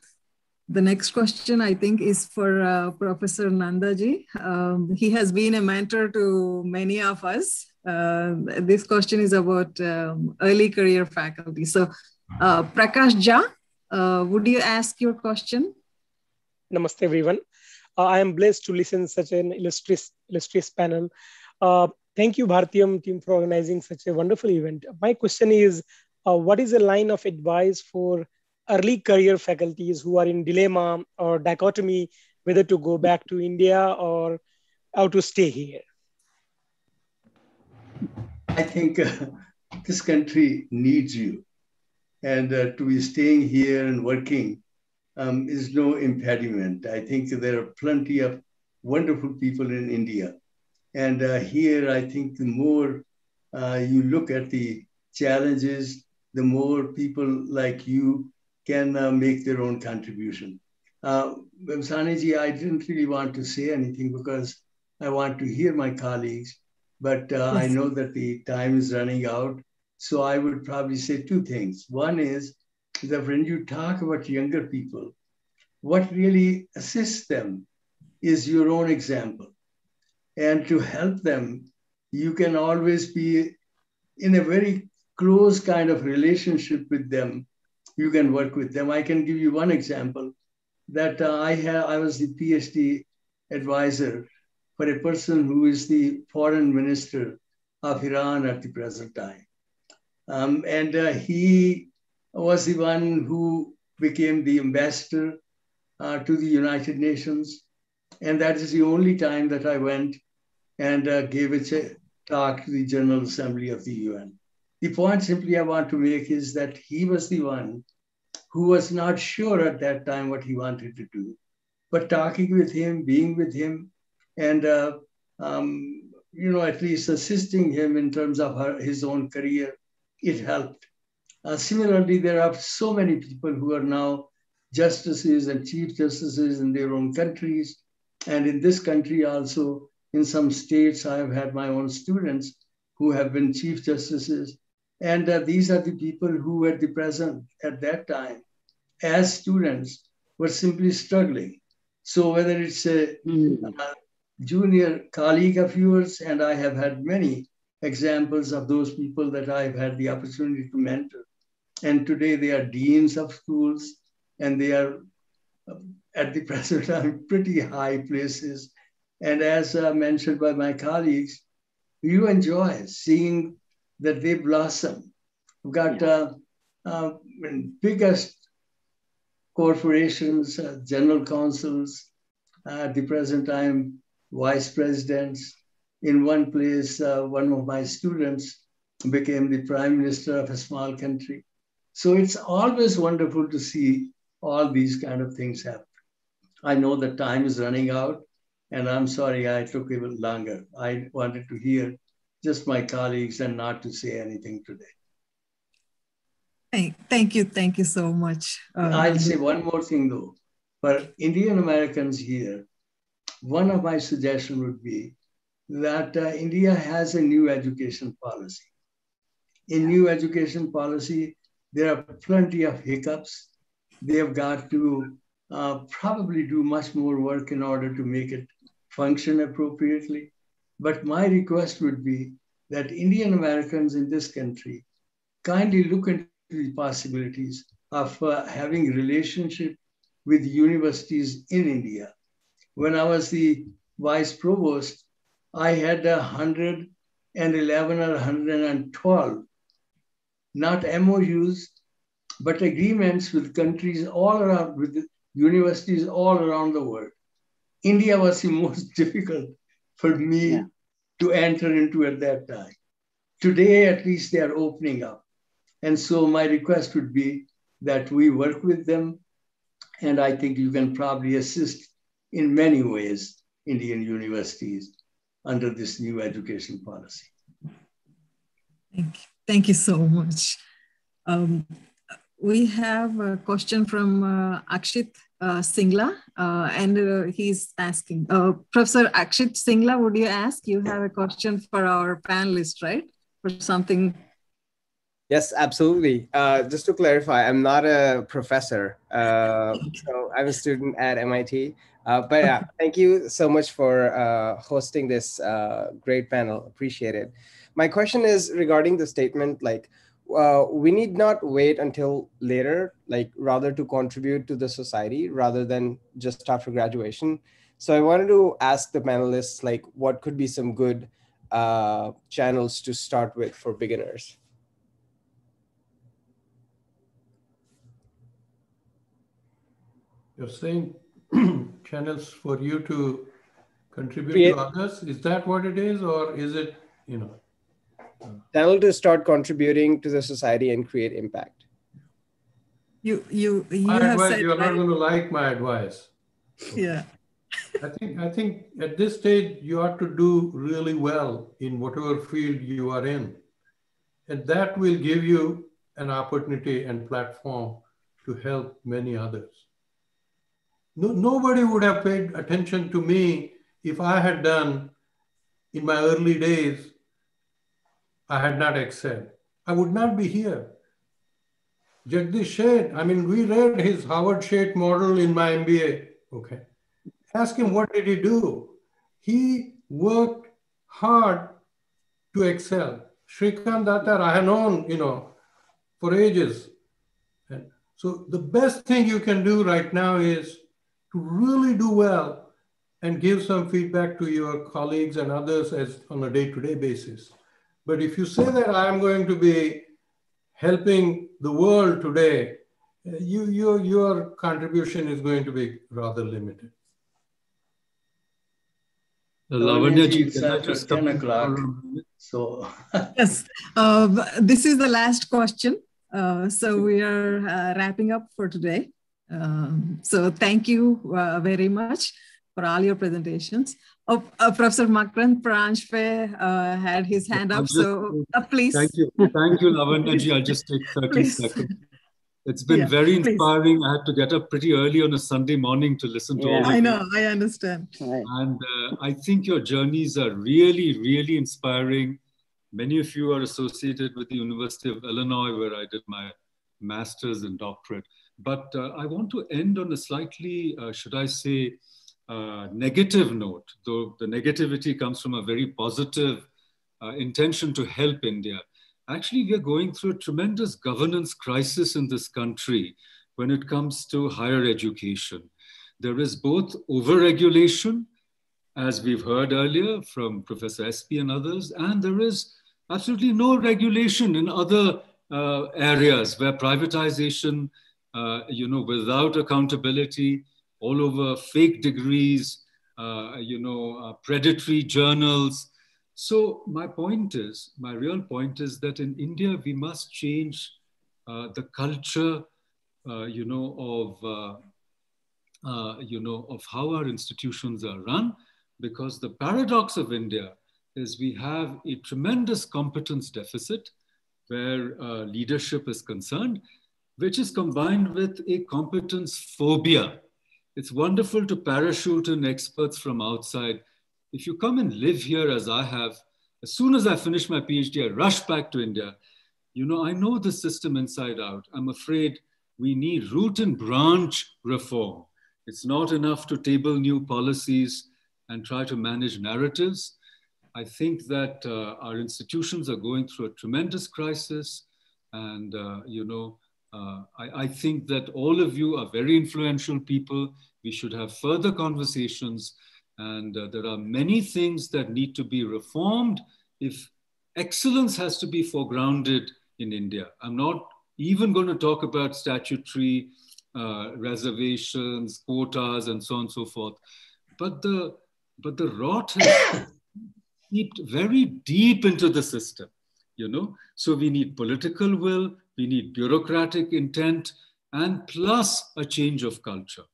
the next question, I think, is for uh, Professor Nandaji. Um, he has been a mentor to many of us. Uh, this question is about um, early career faculty. So, uh, Prakash Jha, uh, would you ask your question? Namaste, everyone. Uh, I am blessed to listen such an illustrious, illustrious panel. Uh, thank you, Bharatiyam team, for organizing such a wonderful event. My question is, uh, what is a line of advice for early career faculties who are in dilemma or dichotomy whether to go back to India or how to stay here? I think uh, this country needs you. And uh, to be staying here and working um, is no impediment. I think there are plenty of wonderful people in India. And uh, here, I think the more uh, you look at the challenges, the more people like you can uh, make their own contribution. Uh, Saniji, I didn't really want to say anything because I want to hear my colleagues, but uh, yes. I know that the time is running out. So I would probably say two things. One is that when you talk about younger people, what really assists them is your own example. And to help them, you can always be in a very close kind of relationship with them. You can work with them. I can give you one example that uh, I have. I was the PhD advisor for a person who is the foreign minister of Iran at the present time. Um, and uh, he was the one who became the ambassador uh, to the United Nations. And that is the only time that I went and uh, gave a talk to the General Assembly of the UN. The point simply I want to make is that he was the one who was not sure at that time what he wanted to do. But talking with him, being with him, and uh, um, you know, at least assisting him in terms of her, his own career, it helped. Uh, similarly, there are so many people who are now justices and chief justices in their own countries. And in this country also, in some states, I have had my own students who have been chief justices. And uh, these are the people who at the present, at that time, as students, were simply struggling. So whether it's a, mm. a junior colleague of yours, and I have had many examples of those people that I've had the opportunity to mentor. And today they are deans of schools and they are uh, at the present time pretty high places. And as uh, mentioned by my colleagues, you enjoy seeing that they blossom. We've got yeah. uh, uh, biggest corporations, uh, general counsels, uh, at the present time, vice presidents. In one place, uh, one of my students became the prime minister of a small country. So it's always wonderful to see all these kind of things happen. I know the time is running out, and I'm sorry I took even longer. I wanted to hear just my colleagues and not to say anything today. Thank, thank you, thank you so much. Um, I'll say one more thing though. For Indian Americans here, one of my suggestions would be that uh, India has a new education policy. In new education policy, there are plenty of hiccups they have got to uh, probably do much more work in order to make it function appropriately. But my request would be that Indian Americans in this country kindly look into the possibilities of uh, having relationship with universities in India. When I was the vice provost, I had a 111 or 112, not MOUs, but agreements with countries all around, with universities all around the world. India was the most difficult for me yeah. to enter into at that time. Today, at least, they are opening up. And so, my request would be that we work with them. And I think you can probably assist in many ways Indian universities under this new education policy. Thank you, Thank you so much. Um, we have a question from uh, Akshit uh, Singla, uh, and uh, he's asking, uh, Professor Akshit Singla, would you ask? You have a question for our panelists, right? For something. Yes, absolutely. Uh, just to clarify, I'm not a professor, uh, so I'm a student at MIT. But yeah, thank you so much for hosting this great panel. Appreciate it. My question is regarding the statement like uh, we need not wait until later, like rather to contribute to the society rather than just after graduation. So I wanted to ask the panelists, like, what could be some good uh, channels to start with for beginners? You're saying channels for you to contribute Create to others? Is that what it is, or is it, you know? channel to start contributing to the society and create impact. You you you my have advice, said you're not going to like my advice. Yeah. I think I think at this stage you ought to do really well in whatever field you are in. And that will give you an opportunity and platform to help many others. No, nobody would have paid attention to me if I had done in my early days I had not excelled. I would not be here. Jagdish Sheth, I mean, we read his Howard Sheth model in my MBA. Okay. Ask him what did he do? He worked hard to excel. Shrikant Datar, I have known, you know, for ages. And so the best thing you can do right now is to really do well and give some feedback to your colleagues and others as on a day-to-day basis. But if you say that I'm going to be helping the world today, you, your, your contribution is going to be rather limited. Lavanya ji, just 10 o'clock. So, yes, uh, this is the last question. Uh, so we are uh, wrapping up for today. Um, so thank you uh, very much for all your presentations. Oh, uh, Professor Makarand Paranjape uh, had his hand up, just, so uh, please. Thank you. Thank you, Lavanya I'll just take 30 please. seconds. It's been yeah, very inspiring. Please. I had to get up pretty early on a Sunday morning to listen to yeah. all I know, I understand. And uh, I think your journeys are really, really inspiring. Many of you are associated with the University of Illinois, where I did my master's and doctorate. But uh, I want to end on a slightly, uh, should I say, uh, negative note, though the negativity comes from a very positive uh, intention to help India. Actually, we are going through a tremendous governance crisis in this country when it comes to higher education. There is both overregulation, as we've heard earlier from Professor SP and others, and there is absolutely no regulation in other uh, areas where privatization, uh, you know, without accountability, all over fake degrees, uh, you know, uh, predatory journals. So my point is, my real point is that in India, we must change uh, the culture, uh, you know, of, you know, of how our institutions are run, because the paradox of India is we have a tremendous competence deficit where leadership is concerned, which is combined with a competence phobia it's wonderful to parachute in experts from outside. If you come and live here as I have, as soon as I finish my PhD, I rush back to India. You know, I know the system inside out. I'm afraid we need root and branch reform. It's not enough to table new policies and try to manage narratives. I think that uh, our institutions are going through a tremendous crisis. And, uh, you know, uh, I, I, think that all of you are very influential people. We should have further conversations. And uh, there are many things that need to be reformed if excellence has to be foregrounded in India. I'm not even going to talk about statutory uh, reservations, quotas, and so on and so forth. But the, but the rot has seeped very deep into the system, you know? So we need political will, we need bureaucratic intent, and plus a change of culture.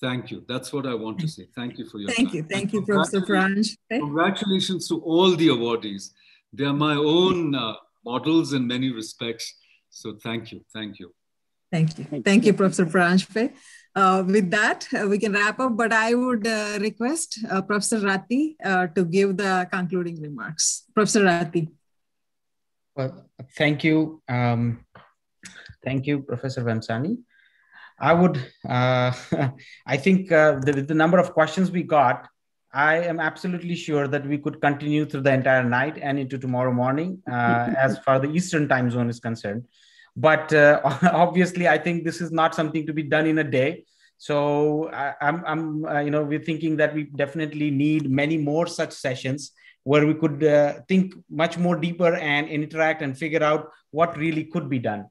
Thank you. That's what I want to say. Thank you for your Thank time. you. Thank you, Professor Pranj. Congratulations to all the awardees. They are my own uh, models in many respects. So thank you. Thank you. Thank you. Thank you, Professor Paranjape. Uh, with that, uh, we can wrap up, but I would uh, request uh, Professor Rathi uh, to give the concluding remarks. Professor Rathi. Well, thank you. Um, thank you, Professor Vemsani. I would, uh, I think the, the number of questions we got, I am absolutely sure that we could continue through the entire night and into tomorrow morning as far the Eastern time zone is concerned. But uh, obviously i think this is not something to be done in a day. So I, am I'm, I'm uh, you know we're thinking that we definitely need many more such sessions where we could uh, think much more deeper and interact and figure out what really could be done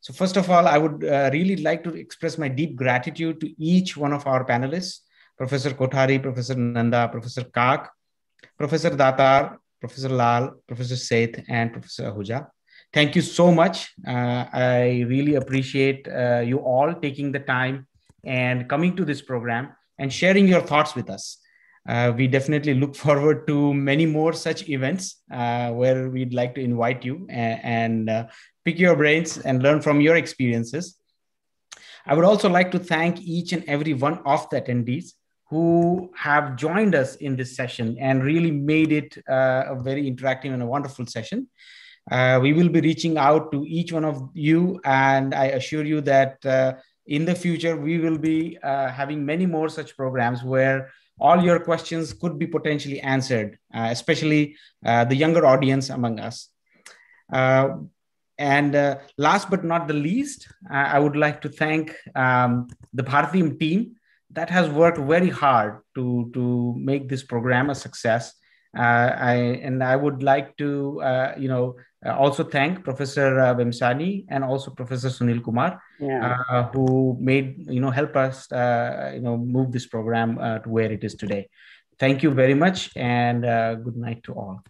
so first of all i would uh, really like to express my deep gratitude to each one of our panelists professor kothari professor nanda professor kak professor datar professor lal professor sheth and professor ahuja thank you so much. Uh, I really appreciate uh, you all taking the time and coming to this program and sharing your thoughts with us. Uh, we definitely look forward to many more such events uh, where we'd like to invite you and, and uh, pick your brains and learn from your experiences. I would also like to thank each and every one of the attendees who have joined us in this session and really made it uh, a very interactive and a wonderful session. Uh, we will be reaching out to each one of you, and I assure you that uh, in the future we will be uh, having many more such programs where all your questions could be potentially answered, uh, especially uh, the younger audience among us. Uh, and last but not the least, I would like to thank um, the Bharatiyam team that has worked very hard to, to make this program a success. I, and I would like to, you know, uh, also thank Professor uh, Vemsani and also Professor Sunil Kumar, yeah. uh, who made you know help us uh, you know move this program uh, to where it is today. Thank you very much, and uh, good night to all.